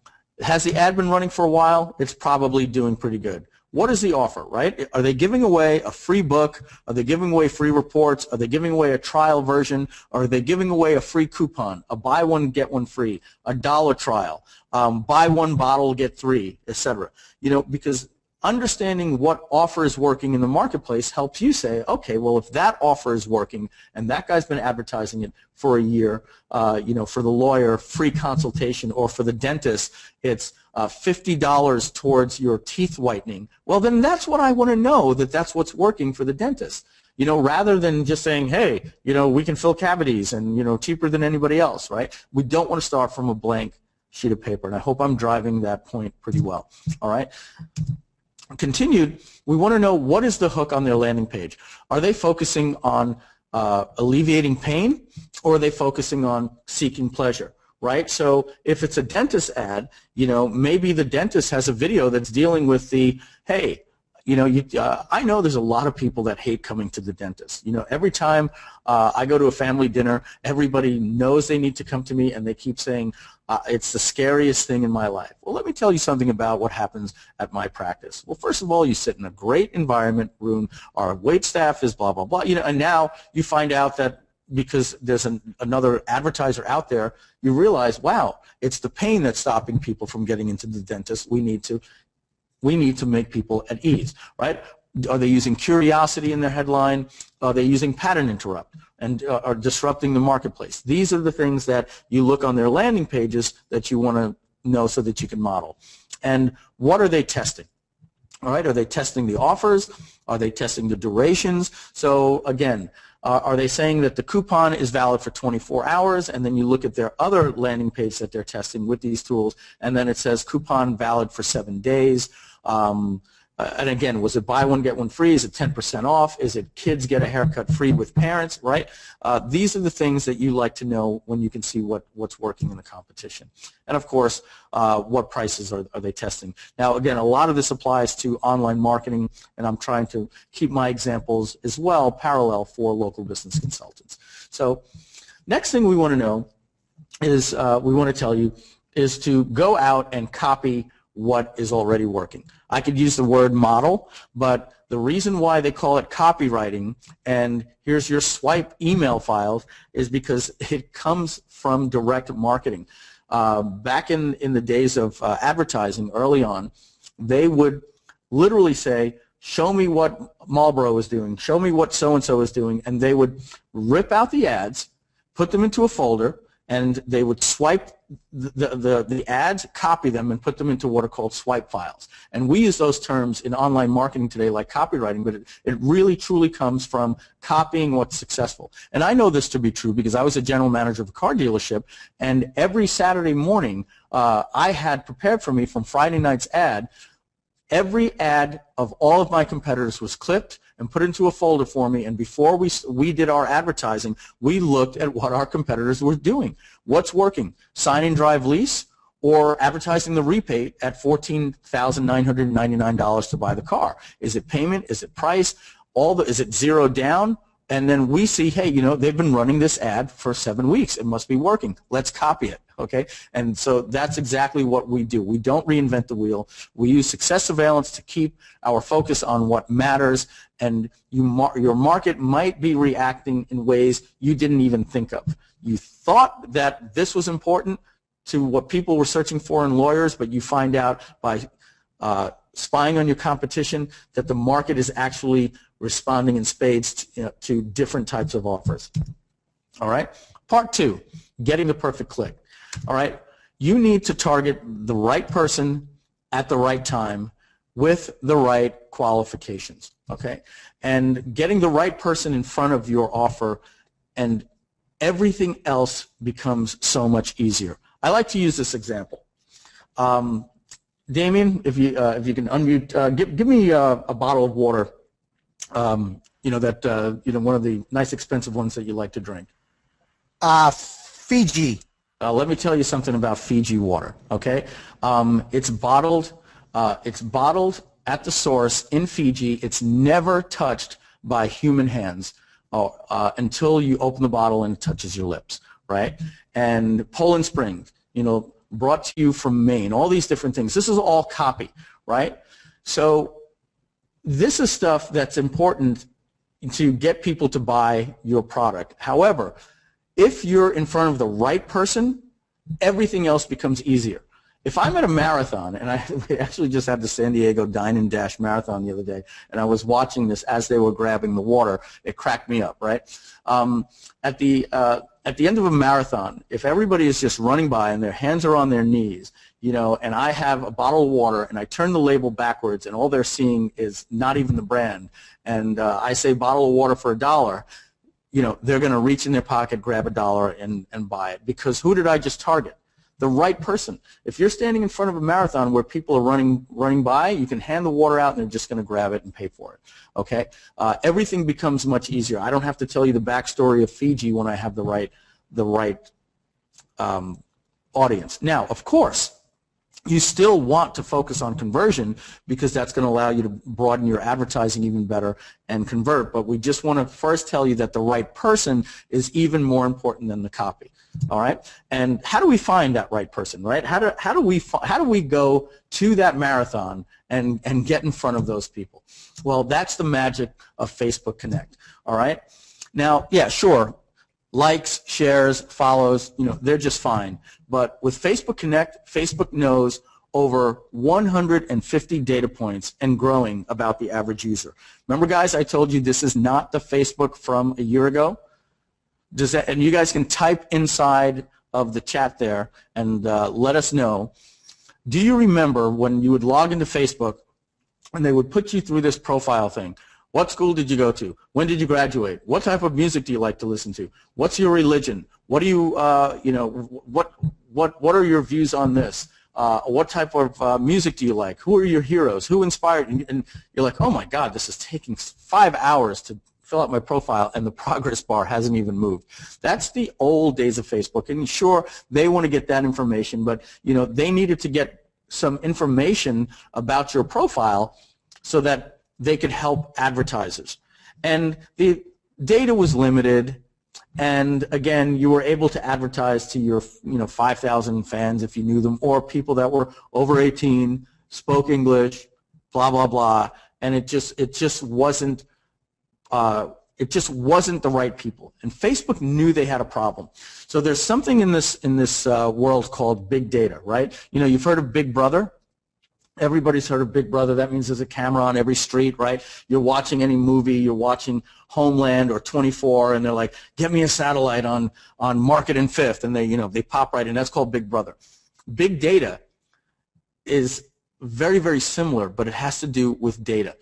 has the ad been running for a while? It's probably doing pretty good. What is the offer, right? Are they giving away a free book? Are they giving away free reports? Are they giving away a trial version? Are they giving away a free coupon, a buy one, get one free, a dollar trial, um, buy one bottle, get three, etc. You know, because understanding what offer is working in the marketplace helps you say, okay, well, if that offer is working and that guy's been advertising it for a year, uh, you know, for the lawyer, free consultation, or for the dentist, it's uh, $50 towards your teeth whitening, well, then that's what I want to know, that that's what's working for the dentist. You know, rather than just saying, hey, you know, we can fill cavities and, you know, cheaper than anybody else, right? We don't want to start from a blank sheet of paper, and I hope I'm driving that point pretty well, all right? continued, we want to know what is the hook on their landing page. Are they focusing on uh, alleviating pain or are they focusing on seeking pleasure? Right? So if it's a dentist ad, you know, maybe the dentist has a video that's dealing with the, hey, you know, you, uh, I know there's a lot of people that hate coming to the dentist. You know, every time uh, I go to a family dinner, everybody knows they need to come to me, and they keep saying, uh, it's the scariest thing in my life. Well, let me tell you something about what happens at my practice. Well, first of all, you sit in a great environment room. Our wait staff is blah, blah, blah. You know, and now you find out that because there's an, another advertiser out there, you realize, wow, it's the pain that's stopping people from getting into the dentist. We need to we need to make people at ease, right? Are they using curiosity in their headline? Are they using pattern interrupt and uh, are disrupting the marketplace? These are the things that you look on their landing pages that you want to know so that you can model. And what are they testing? All right, are they testing the offers? Are they testing the durations? So again, uh, are they saying that the coupon is valid for 24 hours and then you look at their other landing page that they're testing with these tools and then it says coupon valid for seven days. Um, and again, was it buy one, get one free? Is it 10% off? Is it kids get a haircut free with parents, right? Uh, these are the things that you like to know when you can see what, what's working in the competition. And of course, uh, what prices are, are they testing? Now, again, a lot of this applies to online marketing, and I'm trying to keep my examples as well parallel for local business consultants. So next thing we want to know is, uh, we want to tell you, is to go out and copy what is already working. I could use the word model, but the reason why they call it copywriting, and here's your swipe email files, is because it comes from direct marketing. Uh, back in, in the days of uh, advertising early on, they would literally say, show me what Marlboro is doing, show me what so-and-so is doing, and they would rip out the ads, put them into a folder, and they would swipe the, the, the ads, copy them, and put them into what are called swipe files. And we use those terms in online marketing today like copywriting, but it, it really truly comes from copying what's successful. And I know this to be true because I was a general manager of a car dealership, and every Saturday morning uh, I had prepared for me from Friday night's ad every ad of all of my competitors was clipped and put it into a folder for me. And before we, we did our advertising, we looked at what our competitors were doing. What's working? Sign and drive lease or advertising the rebate at $14,999 to buy the car? Is it payment? Is it price? All the, is it zero down? and then we see, hey, you know, they've been running this ad for seven weeks. It must be working. Let's copy it, okay? And so that's exactly what we do. We don't reinvent the wheel. We use success surveillance to keep our focus on what matters, and you mar your market might be reacting in ways you didn't even think of. You thought that this was important to what people were searching for in lawyers, but you find out by uh, spying on your competition that the market is actually responding in spades to, you know, to different types of offers. All right. Part two, getting the perfect click. All right. You need to target the right person at the right time with the right qualifications. Okay. And getting the right person in front of your offer and everything else becomes so much easier. I like to use this example. Um, Damien, if you uh, if you can unmute, uh, give give me uh, a bottle of water um, you know, that, uh, you know, one of the nice expensive ones that you like to drink? Uh, Fiji. Uh, let me tell you something about Fiji water, okay? Um, it's bottled, uh, it's bottled at the source in Fiji. It's never touched by human hands uh, uh, until you open the bottle and it touches your lips, right? And Poland Springs, you know, brought to you from Maine, all these different things. This is all copy, right? So this is stuff that's important to get people to buy your product. However, if you're in front of the right person, everything else becomes easier. If I'm at a marathon, and I actually just had the San Diego Dine and Dash Marathon the other day, and I was watching this as they were grabbing the water, it cracked me up, right? Um, at the uh, at the end of a marathon, if everybody is just running by and their hands are on their knees, you know, and I have a bottle of water and I turn the label backwards and all they're seeing is not even the brand, and uh, I say bottle of water for a dollar, you know, they're going to reach in their pocket, grab a dollar, and, and buy it. Because who did I just target? The right person. If you're standing in front of a marathon where people are running running by, you can hand the water out and they're just going to grab it and pay for it. Okay? Uh, everything becomes much easier. I don't have to tell you the backstory of Fiji when I have the right the right um, audience. Now, of course, you still want to focus on conversion because that's going to allow you to broaden your advertising even better and convert. But we just want to first tell you that the right person is even more important than the copy. All right. And how do we find that right person? Right. How do how do we how do we go to that marathon and and get in front of those people? Well, that's the magic of Facebook Connect. All right. Now, yeah, sure likes, shares, follows, you know, they're just fine. But with Facebook Connect, Facebook knows over 150 data points and growing about the average user. Remember, guys, I told you this is not the Facebook from a year ago. Does that, and you guys can type inside of the chat there and uh, let us know. Do you remember when you would log into Facebook and they would put you through this profile thing? What school did you go to? When did you graduate? What type of music do you like to listen to? What's your religion? What do you, uh, you know, what, what, what are your views on this? Uh, what type of uh, music do you like? Who are your heroes? Who inspired? And, and you're like, oh my God, this is taking five hours to fill out my profile and the progress bar hasn't even moved. That's the old days of Facebook. And sure, they want to get that information, but you know, they needed to get some information about your profile so that they could help advertisers. And the data was limited and again, you were able to advertise to your, you know, 5,000 fans if you knew them, or people that were over 18, spoke English, blah blah blah, and it just it just wasn't uh, it just wasn't the right people. And Facebook knew they had a problem. So there's something in this in this uh, world called big data, right? You know, you've heard of Big Brother. Everybody's heard of Big Brother. That means there's a camera on every street, right? You're watching any movie, you're watching Homeland or 24, and they're like, "Get me a satellite on on Market and Fifth," and they, you know, they pop right in. That's called Big Brother. Big data is very, very similar, but it has to do with data.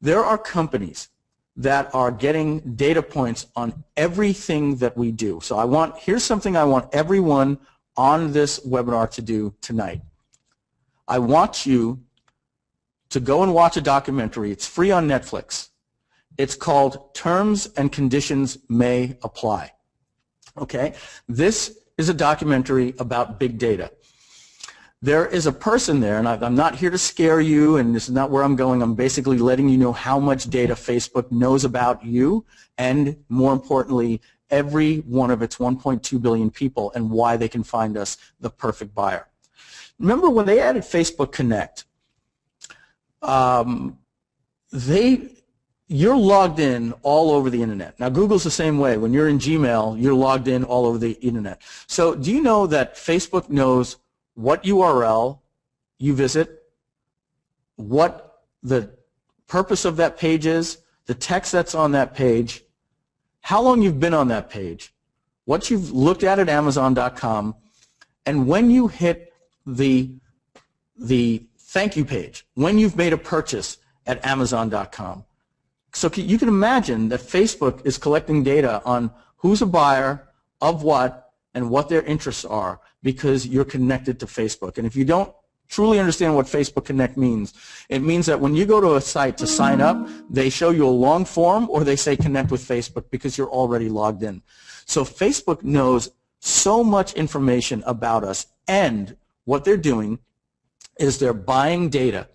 There are companies that are getting data points on everything that we do. So I want, here's something I want everyone on this webinar to do tonight. I want you to go and watch a documentary. It's free on Netflix. It's called Terms and Conditions May Apply. Okay? This is a documentary about big data there is a person there, and I'm not here to scare you, and this is not where I'm going. I'm basically letting you know how much data Facebook knows about you, and more importantly, every one of its 1.2 billion people and why they can find us the perfect buyer. Remember when they added Facebook Connect, um, they you're logged in all over the internet. Now Google's the same way. When you're in Gmail, you're logged in all over the internet. So do you know that Facebook knows what URL you visit, what the purpose of that page is, the text that's on that page, how long you've been on that page, what you've looked at at Amazon.com, and when you hit the, the thank you page, when you've made a purchase at Amazon.com. So you can imagine that Facebook is collecting data on who's a buyer, of what, and what their interests are because you're connected to Facebook. And if you don't truly understand what Facebook Connect means, it means that when you go to a site to sign up, they show you a long form or they say connect with Facebook because you're already logged in. So Facebook knows so much information about us and what they're doing is they're buying data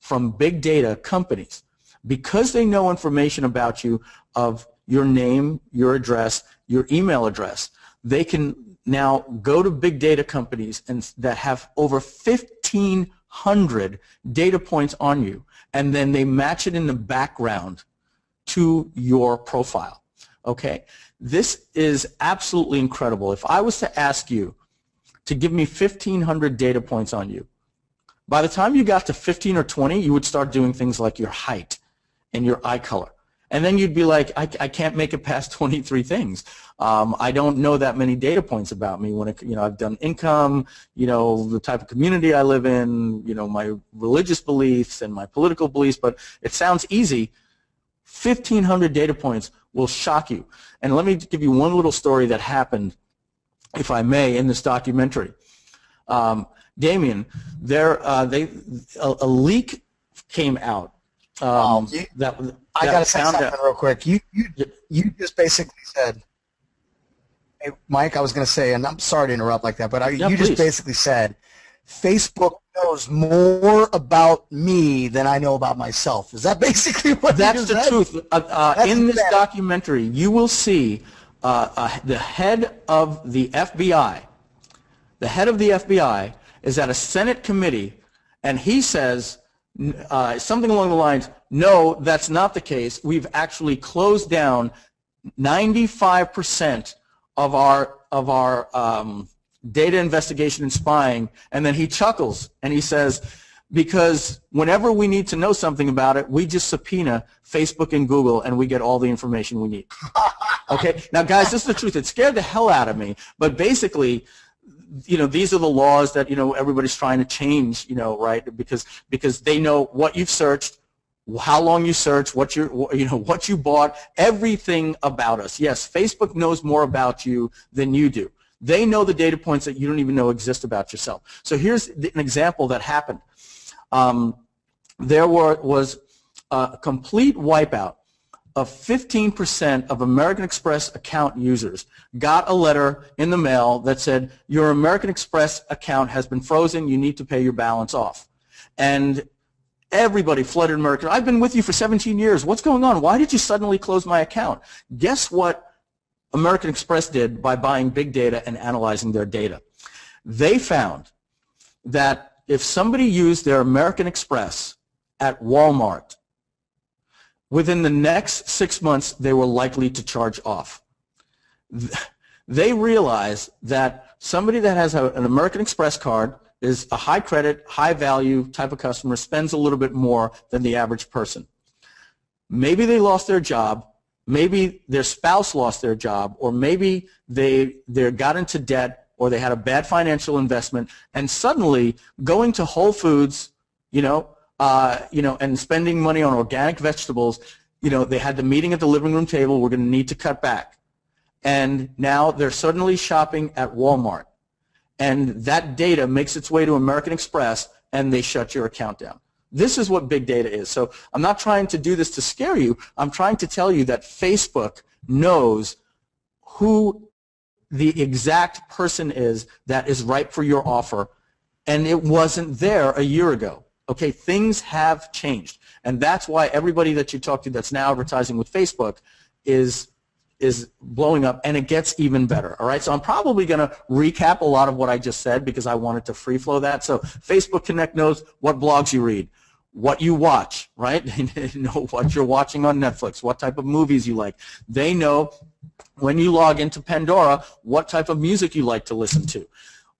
from big data companies because they know information about you of your name, your address, your email address. They can now go to big data companies and that have over 1,500 data points on you, and then they match it in the background to your profile. Okay, this is absolutely incredible. If I was to ask you to give me 1,500 data points on you, by the time you got to 15 or 20, you would start doing things like your height and your eye color. And then you'd be like, I, I can't make it past 23 things. Um, I don't know that many data points about me when it, you know, I've done income, you know, the type of community I live in, you know, my religious beliefs and my political beliefs, but it sounds easy. 1,500 data points will shock you. And let me give you one little story that happened, if I may, in this documentary. Um, Damien, there, uh, they, a, a leak came out um, you, that, that I got to say something out. real quick. You, you, you just basically said, hey, Mike, I was going to say, and I'm sorry to interrupt like that, but I, you please. just basically said, Facebook knows more about me than I know about myself. Is that basically what That's the said? truth. Uh, uh, in this bad. documentary, you will see the head of the FBI. The head of the FBI is at a Senate committee, and he says uh, something along the lines, no, that's not the case. We've actually closed down 95% of our of our um, data investigation and spying, and then he chuckles and he says, because whenever we need to know something about it, we just subpoena Facebook and Google and we get all the information we need. Okay? Now, guys, this is the truth. It scared the hell out of me, but basically, you know, these are the laws that, you know, everybody's trying to change, you know, right? Because, because they know what you've searched, how long you search, what you you know what you bought, everything about us. Yes, Facebook knows more about you than you do. They know the data points that you don't even know exist about yourself. So here's an example that happened. Um, there were, was a complete wipeout of 15% of American Express account users got a letter in the mail that said, your American Express account has been frozen, you need to pay your balance off. And everybody flooded American. I've been with you for 17 years. What's going on? Why did you suddenly close my account? Guess what American Express did by buying big data and analyzing their data. They found that if somebody used their American Express at Walmart, within the next six months, they were likely to charge off. They realized that somebody that has a, an American Express card is a high credit, high value type of customer, spends a little bit more than the average person. Maybe they lost their job, maybe their spouse lost their job, or maybe they, they got into debt, or they had a bad financial investment, and suddenly going to Whole Foods, you know, uh, you know, and spending money on organic vegetables, you know, they had the meeting at the living room table, we're going to need to cut back. And now they're suddenly shopping at Walmart. And that data makes its way to American Express, and they shut your account down. This is what big data is. So I'm not trying to do this to scare you. I'm trying to tell you that Facebook knows who the exact person is that is right for your offer, and it wasn't there a year ago. Okay, things have changed. And that's why everybody that you talk to that's now advertising with Facebook is is blowing up and it gets even better. All right, so I'm probably going to recap a lot of what I just said because I wanted to free flow that. So Facebook Connect knows what blogs you read, what you watch, right? They know what you're watching on Netflix, what type of movies you like. They know when you log into Pandora what type of music you like to listen to,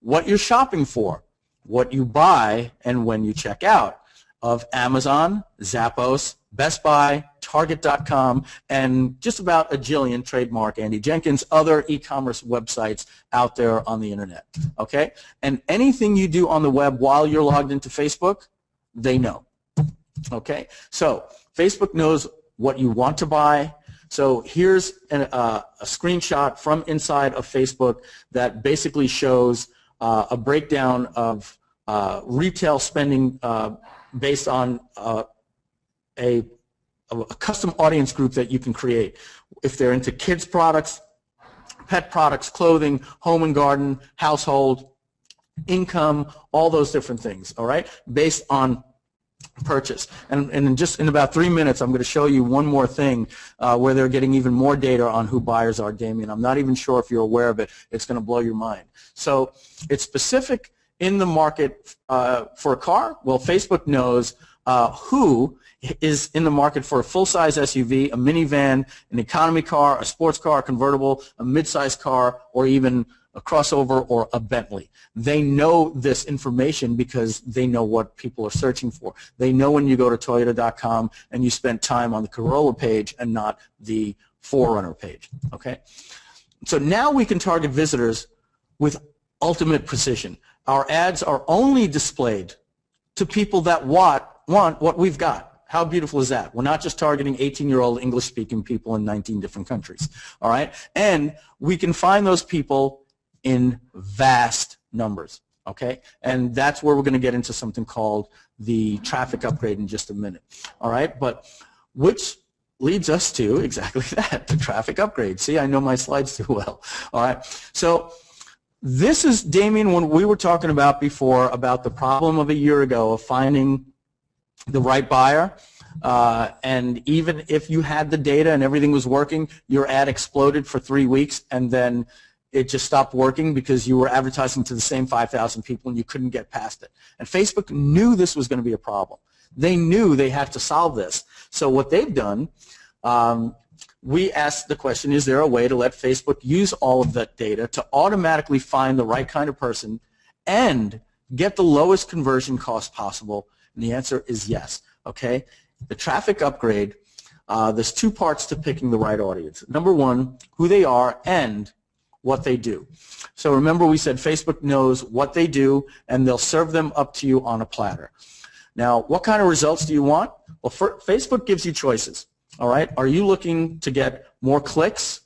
what you're shopping for, what you buy, and when you check out of Amazon, Zappos, Best Buy, Target.com, and just about a jillion trademark Andy Jenkins, other e-commerce websites out there on the internet. Okay? And anything you do on the web while you're logged into Facebook, they know. Okay? So Facebook knows what you want to buy. So here's an, uh, a screenshot from inside of Facebook that basically shows uh, a breakdown of uh, retail spending uh, based on uh, a, a custom audience group that you can create. If they're into kids products, pet products, clothing, home and garden, household, income, all those different things, all right, based on purchase. And, and in just in about three minutes, I'm going to show you one more thing uh, where they're getting even more data on who buyers are, Damien. I'm not even sure if you're aware of it. It's going to blow your mind. So it's specific in the market uh, for a car? Well, Facebook knows uh, who is in the market for a full-size SUV, a minivan, an economy car, a sports car, a convertible, a mid-size car, or even a crossover or a Bentley. They know this information because they know what people are searching for. They know when you go to Toyota.com and you spend time on the Corolla page and not the 4Runner page. Okay, so now we can target visitors with ultimate precision. Our ads are only displayed to people that want, want what we've got. How beautiful is that? We're not just targeting 18-year-old English-speaking people in 19 different countries. All right? And we can find those people in vast numbers. Okay? And that's where we're going to get into something called the traffic upgrade in just a minute. All right? But which leads us to exactly that, the traffic upgrade. See, I know my slides too well. All right? So this is, Damien, when we were talking about before about the problem of a year ago of finding the right buyer. Uh, and even if you had the data and everything was working, your ad exploded for three weeks and then it just stopped working because you were advertising to the same 5,000 people and you couldn't get past it. And Facebook knew this was going to be a problem. They knew they had to solve this. So what they've done um, we asked the question, is there a way to let Facebook use all of that data to automatically find the right kind of person and get the lowest conversion cost possible? And the answer is yes. Okay, the traffic upgrade. Uh, there's two parts to picking the right audience. Number one, who they are and what they do. So remember we said Facebook knows what they do and they'll serve them up to you on a platter. Now, what kind of results do you want? Well, Facebook gives you choices. All right. Are you looking to get more clicks?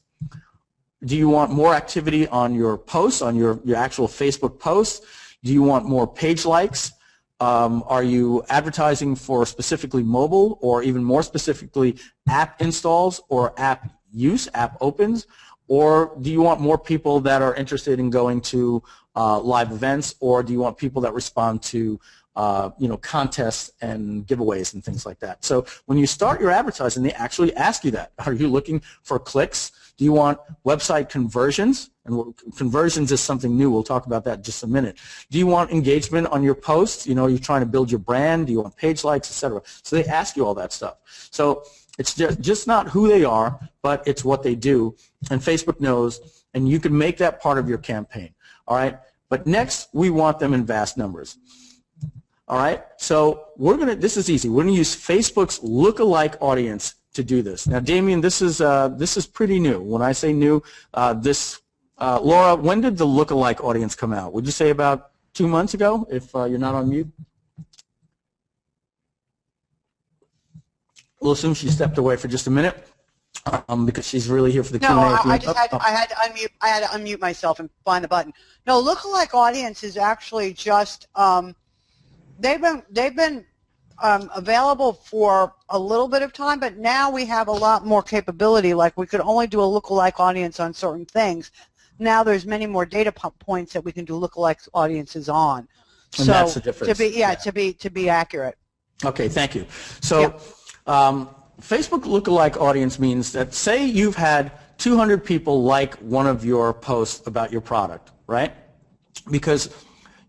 Do you want more activity on your posts, on your, your actual Facebook posts? Do you want more page likes? Um, are you advertising for specifically mobile or even more specifically app installs or app use, app opens? Or do you want more people that are interested in going to uh, live events or do you want people that respond to uh, you know, contests and giveaways and things like that. So when you start your advertising, they actually ask you that. Are you looking for clicks? Do you want website conversions? And conversions is something new. We'll talk about that just a minute. Do you want engagement on your posts? You know, you're trying to build your brand. Do you want page likes, etc. So they ask you all that stuff. So it's just, not who they are, but it's what they do. And Facebook knows, and you can make that part of your campaign. All right? But next, we want them in vast numbers. All right, so we're gonna. This is easy. We're gonna use Facebook's lookalike audience to do this. Now, Damien, this is uh, this is pretty new. When I say new, uh, this uh, Laura, when did the lookalike audience come out? Would you say about two months ago? If uh, you're not on mute. We'll assume she stepped away for just a minute. Um, because she's really here for the no, Q&A. No, I, I just had, I had to unmute. I had to unmute myself and find the button. No, lookalike audience is actually just um, they've been they've been um, available for a little bit of time, but now we have a lot more capability. Like we could only do a lookalike audience on certain things. Now there's many more data points that we can do lookalike audiences on. And so that's the difference. To be yeah, yeah, to be to be accurate. Okay, thank you. So yep. Um, Facebook lookalike audience means that say you've had 200 people like one of your posts about your product, right? Because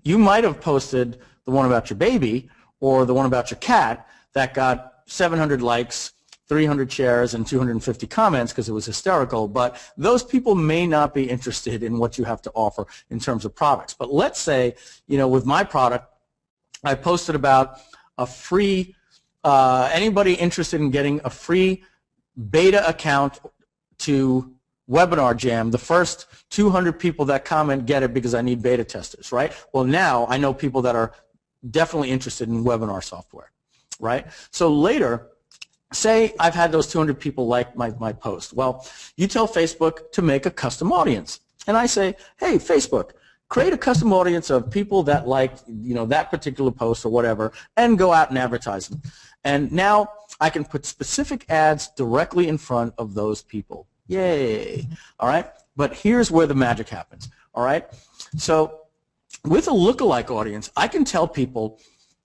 you might have posted the one about your baby or the one about your cat that got 700 likes, 300 shares, and 250 comments because it was hysterical, but those people may not be interested in what you have to offer in terms of products. But let's say, you know, with my product, I posted about a free, uh, anybody interested in getting a free beta account to Webinar Jam, the first 200 people that comment get it because I need beta testers, right? Well, now I know people that are definitely interested in webinar software, right? So later, say I've had those 200 people like my, my post. Well, you tell Facebook to make a custom audience. And I say, hey, Facebook, create a custom audience of people that like you know that particular post or whatever and go out and advertise them and now I can put specific ads directly in front of those people. Yay. All right? But here's where the magic happens. All right? So with a lookalike audience, I can tell people,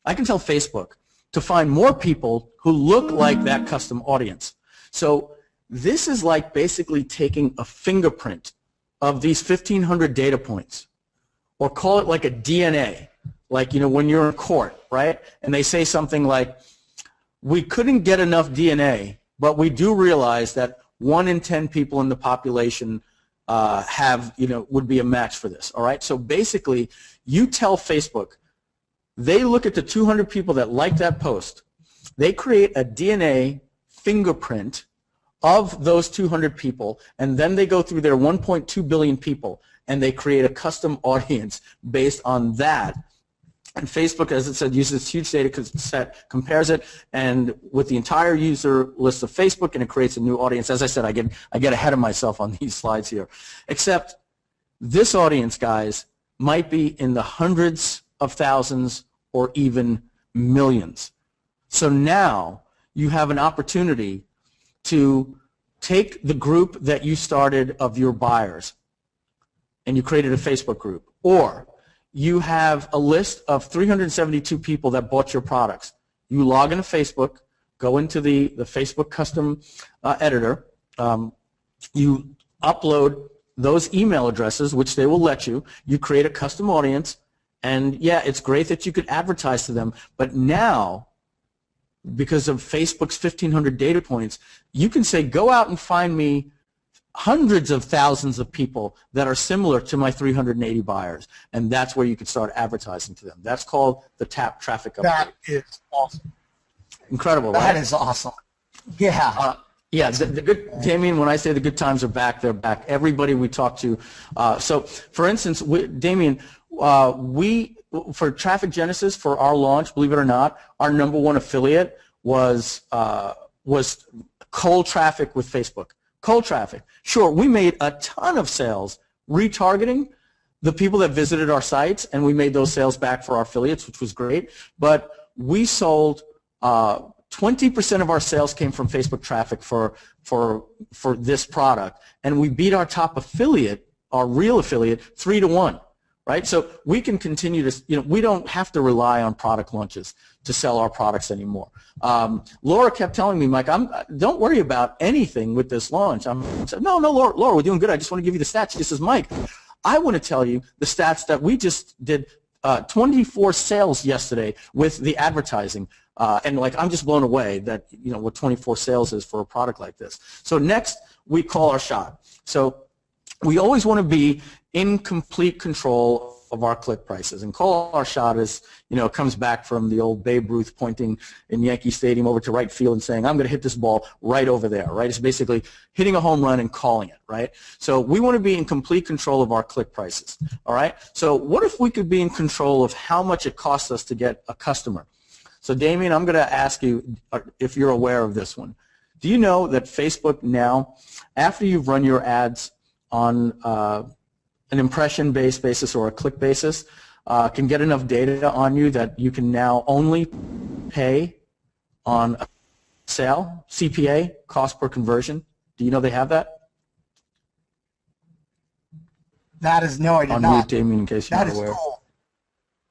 I can tell Facebook to find more people who look like that custom audience. So this is like basically taking a fingerprint of these 1,500 data points, or call it like a DNA, like you know when you're in court, right? And they say something like, "We couldn't get enough DNA, but we do realize that one in 10 people in the population uh, have, you know, would be a match for this. All right. So basically, you tell Facebook, they look at the 200 people that like that post, they create a DNA fingerprint of those 200 people, and then they go through their 1.2 billion people, and they create a custom audience based on that and Facebook, as it said, uses huge data set, compares it, and with the entire user list of Facebook, and it creates a new audience. As I said, I get I get ahead of myself on these slides here. Except this audience, guys, might be in the hundreds of thousands or even millions. So now you have an opportunity to take the group that you started of your buyers and you created a Facebook group, or you have a list of 372 people that bought your products. You log into Facebook, go into the, the Facebook custom uh, editor, um, you upload those email addresses, which they will let you. You create a custom audience, and yeah, it's great that you could advertise to them, but now because of Facebook's 1,500 data points, you can say, go out and find me hundreds of thousands of people that are similar to my 380 buyers, and that's where you can start advertising to them. That's called the tap traffic update. That is awesome. Incredible, That right? is awesome. Yeah. Uh, yeah, the, the good, Damien, when I say the good times are back, they're back. Everybody we talk to. Uh, so, for instance, we, Damien, uh, we, for Traffic Genesis, for our launch, believe it or not, our number one affiliate was, uh, was cold traffic with Facebook. Cold traffic. Sure, we made a ton of sales retargeting the people that visited our sites, and we made those sales back for our affiliates, which was great. But we sold uh, 20% of our sales came from Facebook traffic for, for, for this product, and we beat our top affiliate, our real affiliate, three to one, right? So we can continue to, you know, we don't have to rely on product launches to sell our products anymore. Um, Laura kept telling me, Mike, I'm, don't worry about anything with this launch. I'm said, no, no, Laura, Laura, we're doing good. I just want to give you the stats. She says, Mike, I want to tell you the stats that we just did uh, 24 sales yesterday with the advertising. Uh, and like I'm just blown away that you know what 24 sales is for a product like this. So next we call our shot. So we always want to be in complete control of our click prices. And call our shot is, you know, comes back from the old Babe Ruth pointing in Yankee Stadium over to right field and saying, I'm going to hit this ball right over there, right? It's basically hitting a home run and calling it, right? So we want to be in complete control of our click prices, all right? So what if we could be in control of how much it costs us to get a customer? So Damien, I'm going to ask you uh, if you're aware of this one. Do you know that Facebook now, after you've run your ads on uh, an impression-based basis or a click basis, uh, can get enough data on you that you can now only pay on a sale, CPA, cost per conversion? Do you know they have that? That is no, I did On not. mute, Damien, in case you're That not aware. cool.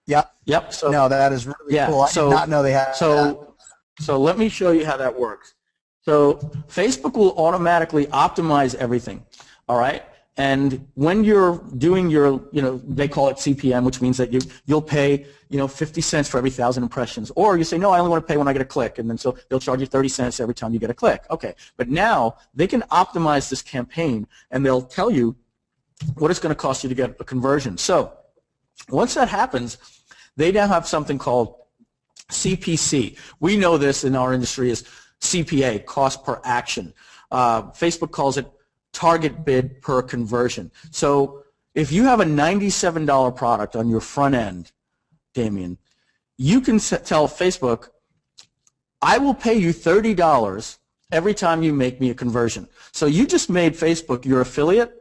Yep. Yep. So No, that is really Yeah, cool. I so- did not know they had that. So, so let me show you how that works. So Facebook will automatically optimize everything, all right? And when you're doing your, you know, they call it CPM, which means that you, you'll pay, you know, 50 cents for every thousand impressions. Or you say, no, I only want to pay when I get a click. And then so they'll charge you 30 cents every time you get a click. Okay. But now they can optimize this campaign and they'll tell you what it's going to cost you to get a conversion. So once that happens, they now have something called CPC. We know this in our industry as CPA, cost per action. Uh, Facebook calls it target bid per conversion. So if you have a $97 product on your front end, Damien, you can tell Facebook, I will pay you $30 every time you make me a conversion. So you just made Facebook your affiliate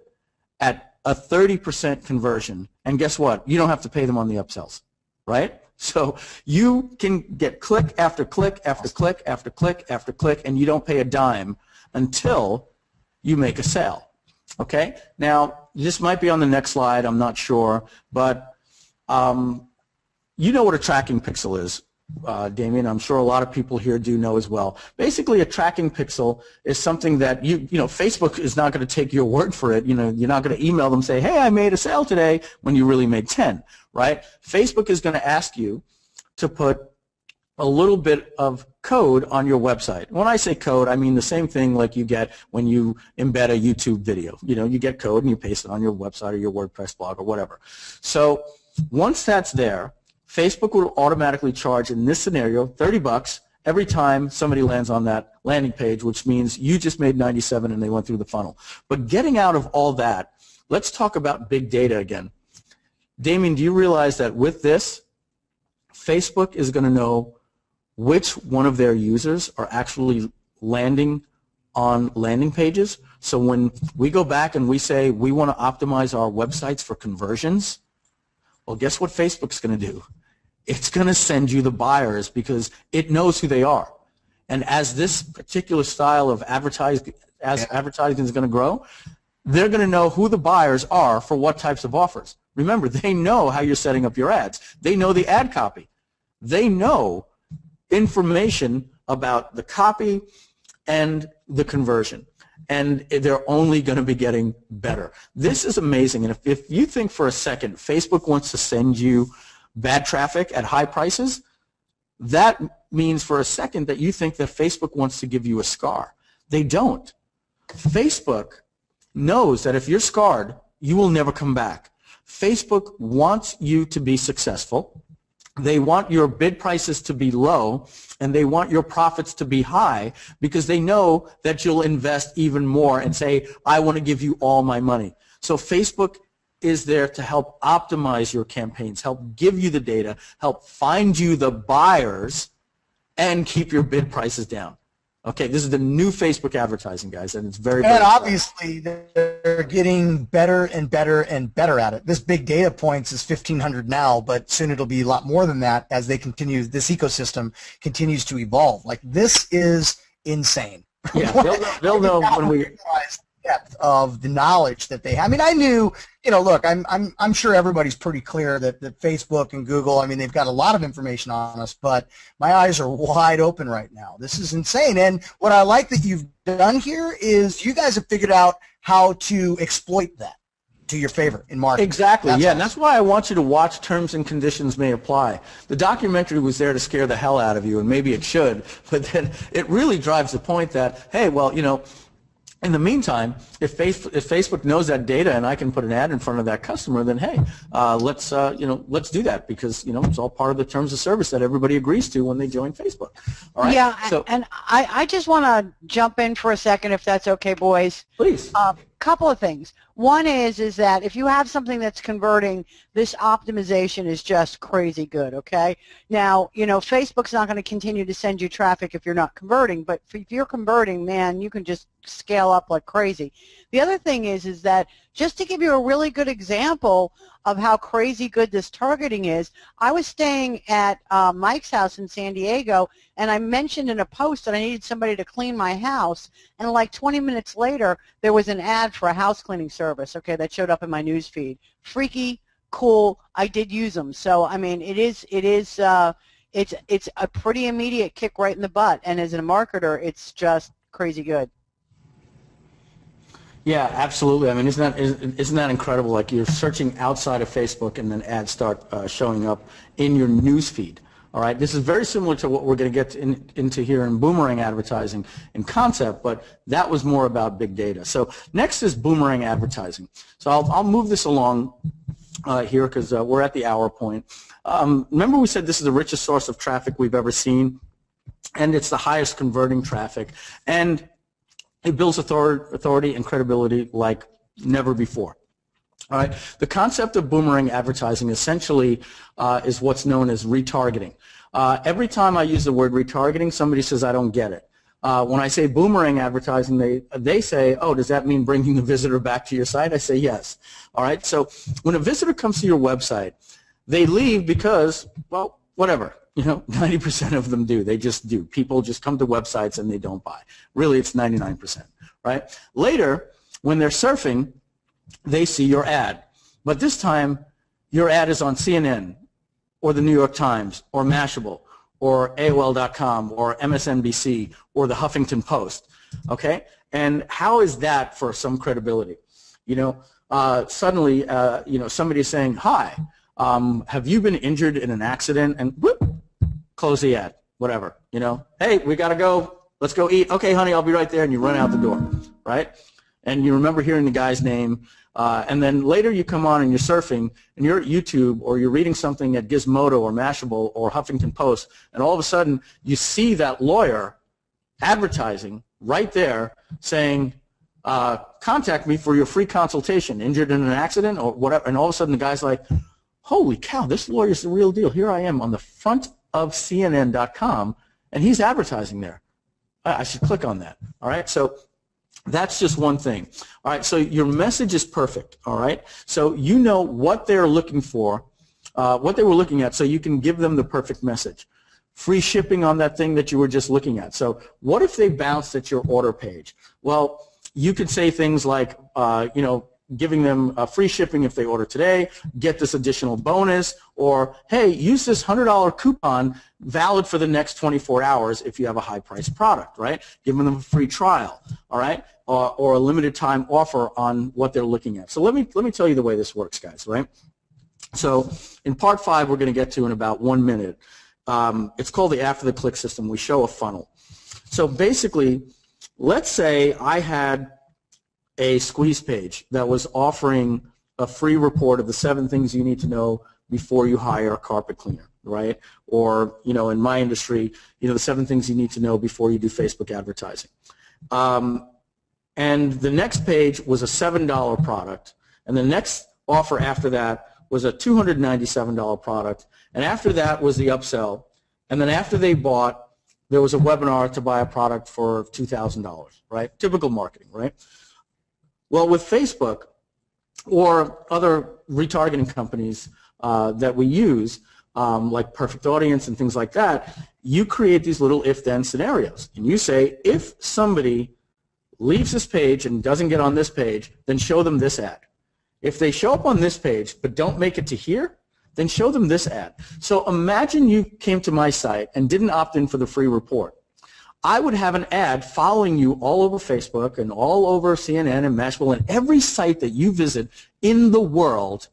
at a 30% conversion. And guess what? You don't have to pay them on the upsells, right? So you can get click after click after click after click after click, and you don't pay a dime until you make a sale. Okay? Now, this might be on the next slide, I'm not sure, but um, you know what a tracking pixel is, uh, Damien. I'm sure a lot of people here do know as well. Basically, a tracking pixel is something that you, you know, Facebook is not going to take your word for it. You know, you're not going to email them say, "Hey, I made a sale today," when you really made 10, right? Facebook is going to ask you to put a little bit of code on your website. When I say code, I mean the same thing like you get when you embed a YouTube video. You know, you get code and you paste it on your website or your WordPress blog or whatever. So once that's there, Facebook will automatically charge, in this scenario, 30 bucks every time somebody lands on that landing page, which means you just made 97 and they went through the funnel. But getting out of all that, let's talk about big data again. Damien, do you realize that with this, Facebook is going to know which one of their users are actually landing on landing pages. So when we go back and we say we want to optimize our websites for conversions, well, guess what Facebook's going to do? It's going to send you the buyers because it knows who they are. And as this particular style of advertising, as advertising is going to grow, they're going to know who the buyers are for what types of offers. Remember, they know how you're setting up your ads. They know the ad copy. They know information about the copy and the conversion. And they're only going to be getting better. This is amazing. And if, if you think for a second Facebook wants to send you bad traffic at high prices, that means for a second that you think that Facebook wants to give you a scar. They don't. Facebook knows that if you're scarred, you will never come back. Facebook wants you to be successful. They want your bid prices to be low and they want your profits to be high because they know that you'll invest even more and say, I want to give you all my money. So Facebook is there to help optimize your campaigns, help give you the data, help find you the buyers, and keep your bid prices down. Okay, this is the new Facebook advertising, guys, and it's very, And obviously, they're getting better and better and better at it. This big data points is 1,500 now, but soon it'll be a lot more than that as they continue, this ecosystem continues to evolve. Like, this is insane. Yeah, they'll, they'll know when we depth of the knowledge that they have. I mean, I knew, you know, look, I'm, I'm, I'm sure everybody's pretty clear that, that Facebook and Google, I mean, they've got a lot of information on us, but my eyes are wide open right now. This is insane. And what I like that you've done here is you guys have figured out how to exploit that to your favor in marketing. Exactly. That's yeah, awesome. and that's why I want you to watch Terms and Conditions May Apply. The documentary was there to scare the hell out of you, and maybe it should, but then it really drives the point that, hey, well, you know, in the meantime, if, Facebook, if Facebook knows that data and I can put an ad in front of that customer, then hey, uh, let's uh, you know let's do that because you know it's all part of the terms of service that everybody agrees to when they join Facebook. All right. Yeah, so, and I, I just want to jump in for a second, if that's okay, boys. Please. A uh, couple of things. One is is that if you have something that's converting, this optimization is just crazy good, okay? Now, you know, Facebook's not going to continue to send you traffic if you're not converting, but if you're converting, man, you can just scale up like crazy. The other thing is is that just to give you a really good example of how crazy good this targeting is, I was staying at uh, Mike's house in San Diego, and I mentioned in a post that I needed somebody to clean my house, and like 20 minutes later, there was an ad for a house cleaning service, okay, that showed up in my news feed. Freaky, cool, I did use them. So, I mean, it is, it is, uh, it's, it's a pretty immediate kick right in the butt, and as a marketer, it's just crazy good. Yeah, absolutely. I mean, isn't that isn't that incredible? Like you're searching outside of Facebook, and then ads start uh, showing up in your news feed. All right, this is very similar to what we're going to get in, into here in boomerang advertising in concept, but that was more about big data. So next is boomerang advertising. So I'll, I'll move this along uh, here because uh, we're at the hour point. Um, remember we said this is the richest source of traffic we've ever seen, and it's the highest converting traffic. And it builds authority and credibility like never before. All right. The concept of boomerang advertising essentially uh, is what's known as retargeting. Uh, every time I use the word retargeting, somebody says I don't get it. Uh, when I say boomerang advertising, they they say, oh, does that mean bringing the visitor back to your site? I say yes. All right. So when a visitor comes to your website, they leave because well, whatever. You know, 90% of them do. They just do. People just come to websites and they don't buy. Really, it's 99%, right? Later, when they're surfing, they see your ad. But this time, your ad is on CNN or the New York Times or Mashable or AOL.com or MSNBC or the Huffington Post, okay? And how is that for some credibility? You know, uh, suddenly, uh, you know, somebody is saying, hi, um, have you been injured in an accident? And whoop, close the ad, whatever, you know. Hey, we got to go. Let's go eat. Okay, honey, I'll be right there. And you run out the door, right? And you remember hearing the guy's name. Uh, and then later you come on and you're surfing and you're at YouTube or you're reading something at Gizmodo or Mashable or Huffington Post and all of a sudden you see that lawyer advertising right there saying, uh, contact me for your free consultation, injured in an accident or whatever. And all of a sudden the guy's like, holy cow, this lawyer's the real deal. Here I am on the front of CNN.com, and he's advertising there. I should click on that. All right, so that's just one thing. All right, so your message is perfect. All right, so you know what they're looking for, uh, what they were looking at, so you can give them the perfect message. Free shipping on that thing that you were just looking at. So what if they bounced at your order page? Well, you could say things like, uh, you know, giving them uh, free shipping if they order today, get this additional bonus, or hey, use this $100 coupon valid for the next 24 hours if you have a high-priced product, right? Giving them a free trial, all right, or, or a limited time offer on what they're looking at. So let me let me tell you the way this works, guys, right? So in part five, we're going to get to in about one minute. um, it's called the after the click system. We show a funnel. So basically, let's say I had a squeeze page that was offering a free report of the seven things you need to know before you hire a carpet cleaner, right? Or, you know, in my industry, you know, the seven things you need to know before you do Facebook advertising. Um, and the next page was a $7 product, and the next offer after that was a $297 product, and after that was the upsell, and then after they bought, there was a webinar to buy a product for $2,000, right? Typical marketing, right? Well, with Facebook or other retargeting companies uh, that we use, um, like Perfect Audience and things like that, you create these little if-then scenarios. And you say, if somebody leaves this page and doesn't get on this page, then show them this ad. If they show up on this page but don't make it to here, then show them this ad. So imagine you came to my site and didn't opt in for the free report. I would have an ad following you all over Facebook and all over CNN and Mashable and every site that you visit in the world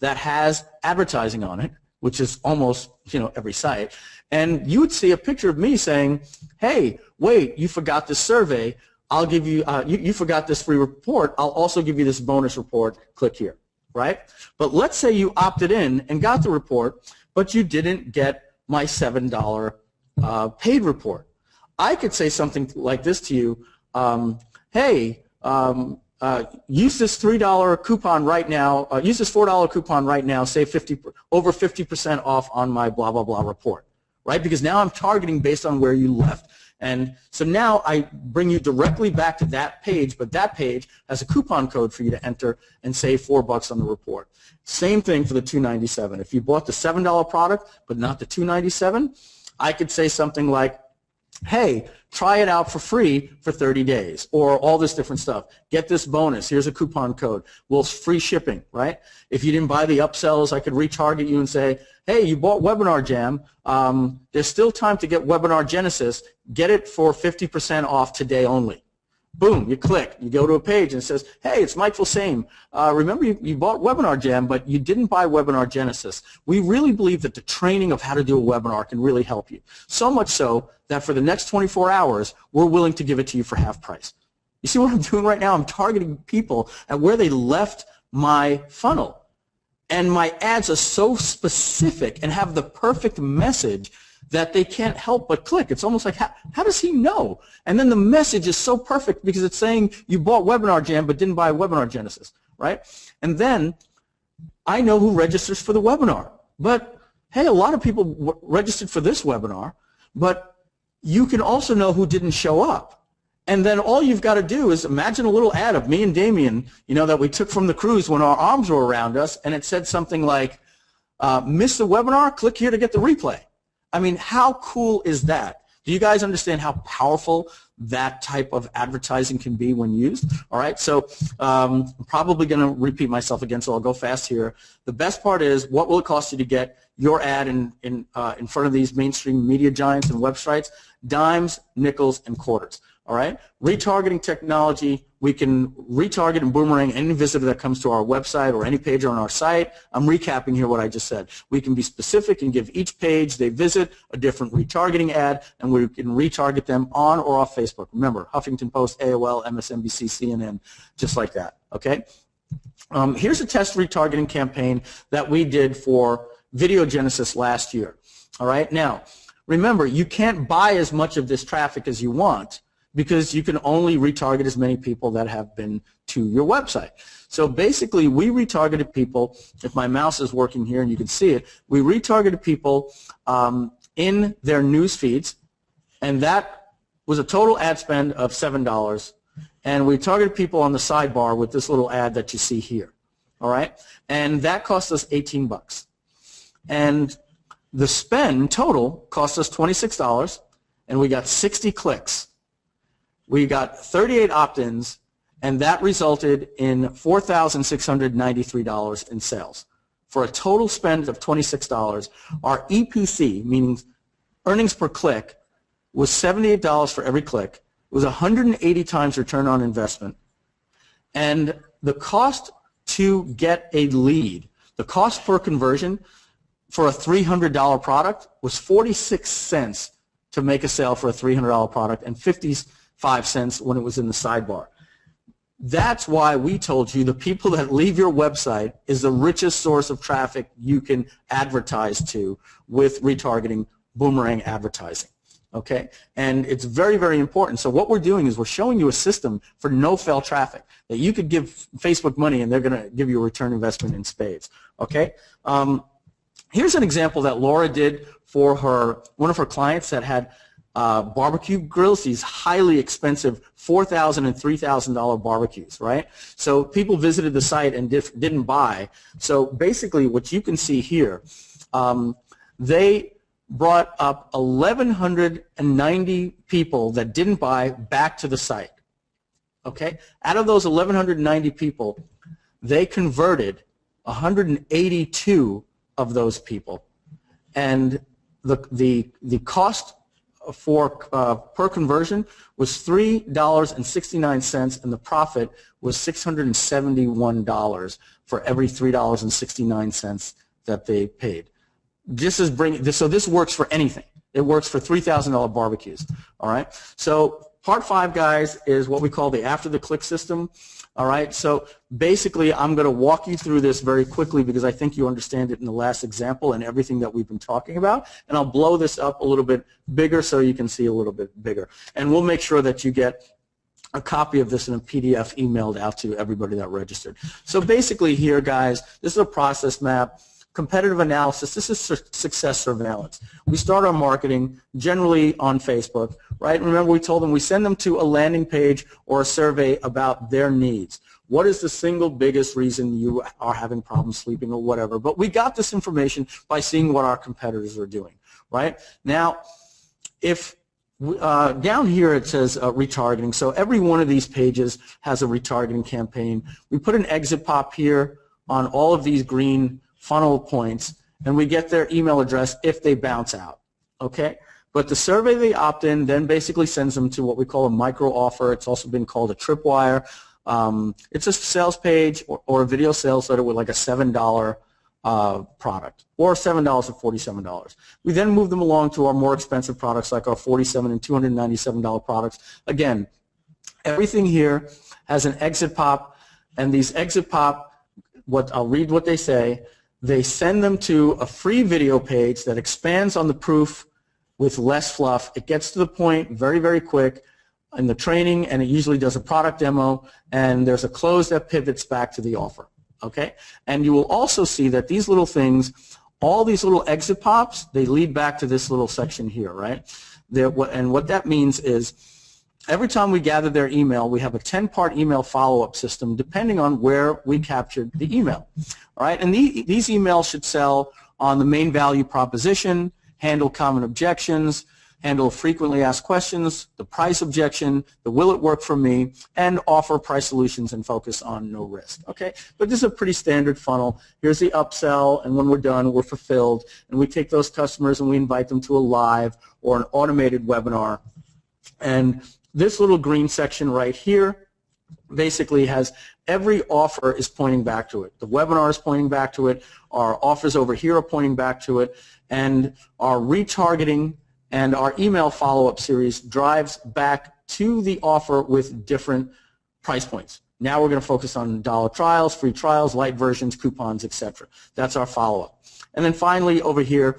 that has advertising on it, which is almost you know every site, and you would see a picture of me saying, "Hey, wait, you forgot this survey. I'll give you, uh, you, you forgot this free report. I'll also give you this bonus report. Click here." right? But let's say you opted in and got the report, but you didn't get my $7 uh, paid report. I could say something like this to you, um, hey, um, uh, use this $3 coupon right now, uh, use this $4 coupon right now, save 50, over 50% off on my blah, blah, blah report, right? Because now I'm targeting based on where you left. And so now I bring you directly back to that page, but that page has a coupon code for you to enter and save four bucks on the report. Same thing for the 297. If you bought the $7 product but not the 297, I could say something like, hey, try it out for free for 30 days or all this different stuff. Get this bonus. Here's a coupon code. Well, it's free shipping, right? If you didn't buy the upsells, I could retarget you and say, hey, you bought Webinar Jam. Um, there's still time to get Webinar Genesis. Get it for 50% off today only. Boom, you click. You go to a page and it says, hey, it's Mike Filsaime. Uh, remember, you, you bought Webinar Jam, but you didn't buy Webinar Genesis. We really believe that the training of how to do a webinar can really help you. So much so that for the next 24 hours, we're willing to give it to you for half price. You see what I'm doing right now? I'm targeting people at where they left my funnel. And my ads are so specific and have the perfect message that they can't help but click. It's almost like, how, how does he know? And then the message is so perfect because it's saying you bought Webinar Jam but didn't buy Webinar Genesis, right? And then I know who registers for the webinar. But hey, a lot of people registered for this webinar, but you can also know who didn't show up. And then all you've got to do is imagine a little ad of me and Damien, you know, that we took from the cruise when our arms were around us, and it said something like, uh, miss the webinar? Click here to get the replay. I mean, how cool is that? Do you guys understand how powerful that type of advertising can be when used? All right, so um, I'm probably going to repeat myself again, so I'll go fast here. The best part is, what will it cost you to get your ad in, in, uh, in front of these mainstream media giants and websites? Dimes, nickels, and quarters. All right, retargeting technology, we can retarget and boomerang any visitor that comes to our website or any page on our site. I'm recapping here what I just said. We can be specific and give each page they visit a different retargeting ad, and we can retarget them on or off Facebook. Remember, Huffington Post, AOL, MSNBC, CNN, just like that. Okay. Um, here's a test retargeting campaign that we did for Video Genesis last year. All right. Now, remember, you can't buy as much of this traffic as you want because you can only retarget as many people that have been to your website. So basically, we retargeted people, if my mouse is working here and you can see it, we retargeted people um, in their news feeds, and that was a total ad spend of $7. And we targeted people on the sidebar with this little ad that you see here. All right? And that cost us 18 bucks. And the spend total cost us $26, and we got 60 clicks we got 38 opt-ins, and that resulted in $4,693 in sales. For a total spend of $26, our EPC, meaning earnings per click, was $78 for every click. It was 180 times return on investment. And the cost to get a lead, the cost per conversion for a $300 product was 46 cents to make a sale for a $300 product and 55 cents when it was in the sidebar. That's why we told you the people that leave your website is the richest source of traffic you can advertise to with retargeting boomerang advertising. Okay, and it's very, very important. So what we're doing is we're showing you a system for no-fail traffic that you could give Facebook money and they're going to give you a return investment in spades. Okay, um, here's an example that Laura did for her one of her clients that had uh, barbecue grills, these highly expensive $4,000 and $3,000 barbecues, right? So people visited the site and didn't buy. So basically what you can see here, um, they brought up 1,190 people that didn't buy back to the site. Okay? Out of those 1,190 people, they converted 182 of those people. And the, the, the cost for uh, per conversion was $3.69 and the profit was $671 for every $3.69 that they paid. This is bring this, so this works for anything. It works for $3,000 barbecues. All right. So part five, guys, is what we call the after the click system. All right. So basically, I'm going to walk you through this very quickly because I think you understand it in the last example and everything that we've been talking about. And I'll blow this up a little bit bigger so you can see a little bit bigger. And we'll make sure that you get a copy of this in a PDF emailed out to everybody that registered. So basically here, guys, this is a process map competitive analysis, this is success surveillance. We start our marketing generally on Facebook, right? Remember we told them we send them to a landing page or a survey about their needs. What is the single biggest reason you are having problems sleeping or whatever? But we got this information by seeing what our competitors are doing, right? Now, if uh, down here it says uh, retargeting. So every one of these pages has a retargeting campaign. We put an exit pop here on all of these green funnel points, and we get their email address if they bounce out. Okay? But the survey they opt in then basically sends them to what we call a micro offer. It's also been called a tripwire. Um, it's a sales page or, or, a video sales letter with like a $7 uh, product or $7 or $47. We then move them along to our more expensive products like our 47 and $297 products. Again, everything here has an exit pop, and these exit pop, what I'll read what they say, they send them to a free video page that expands on the proof with less fluff. It gets to the point very, very quick in the training, and it usually does a product demo, and there's a close that pivots back to the offer. Okay? And you will also see that these little things, all these little exit pops, they lead back to this little section here, right? and what that means is every time we gather their email, we have a 10-part email follow-up system depending on where we captured the email. All right, and the, these emails should sell on the main value proposition, handle common objections, handle frequently asked questions, the price objection, the will it work for me, and offer price solutions and focus on no risk. Okay, but this is a pretty standard funnel. Here's the upsell, and when we're done, we're fulfilled, and we take those customers and we invite them to a live or an automated webinar. And this little green section right here basically has every offer is pointing back to it. The webinar is pointing back to it. Our offers over here are pointing back to it. And our retargeting and our email follow-up series drives back to the offer with different price points. Now we're going to focus on dollar trials, free trials, light versions, coupons, etc. That's our follow-up. And then finally over here,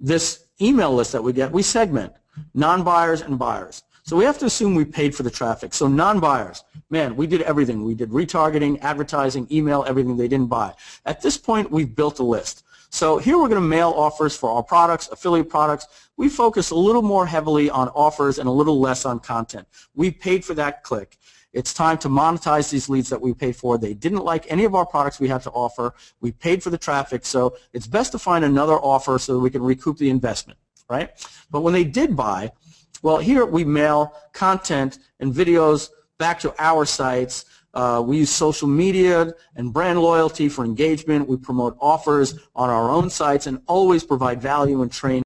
this email list that we get, we segment non-buyers and buyers. So we have to assume we paid for the traffic. So non-buyers, man, we did everything. We did retargeting, advertising, email, everything they didn't buy. At this point, we've built a list. So here we're going to mail offers for our products, affiliate products. We focus a little more heavily on offers and a little less on content. We paid for that click. It's time to monetize these leads that we paid for. They didn't like any of our products we had to offer. We paid for the traffic, so it's best to find another offer so that we can recoup the investment, right? But when they did buy, well, here we mail content and videos back to our sites. Uh, we use social media and brand loyalty for engagement. We promote offers on our own sites and always provide value and training.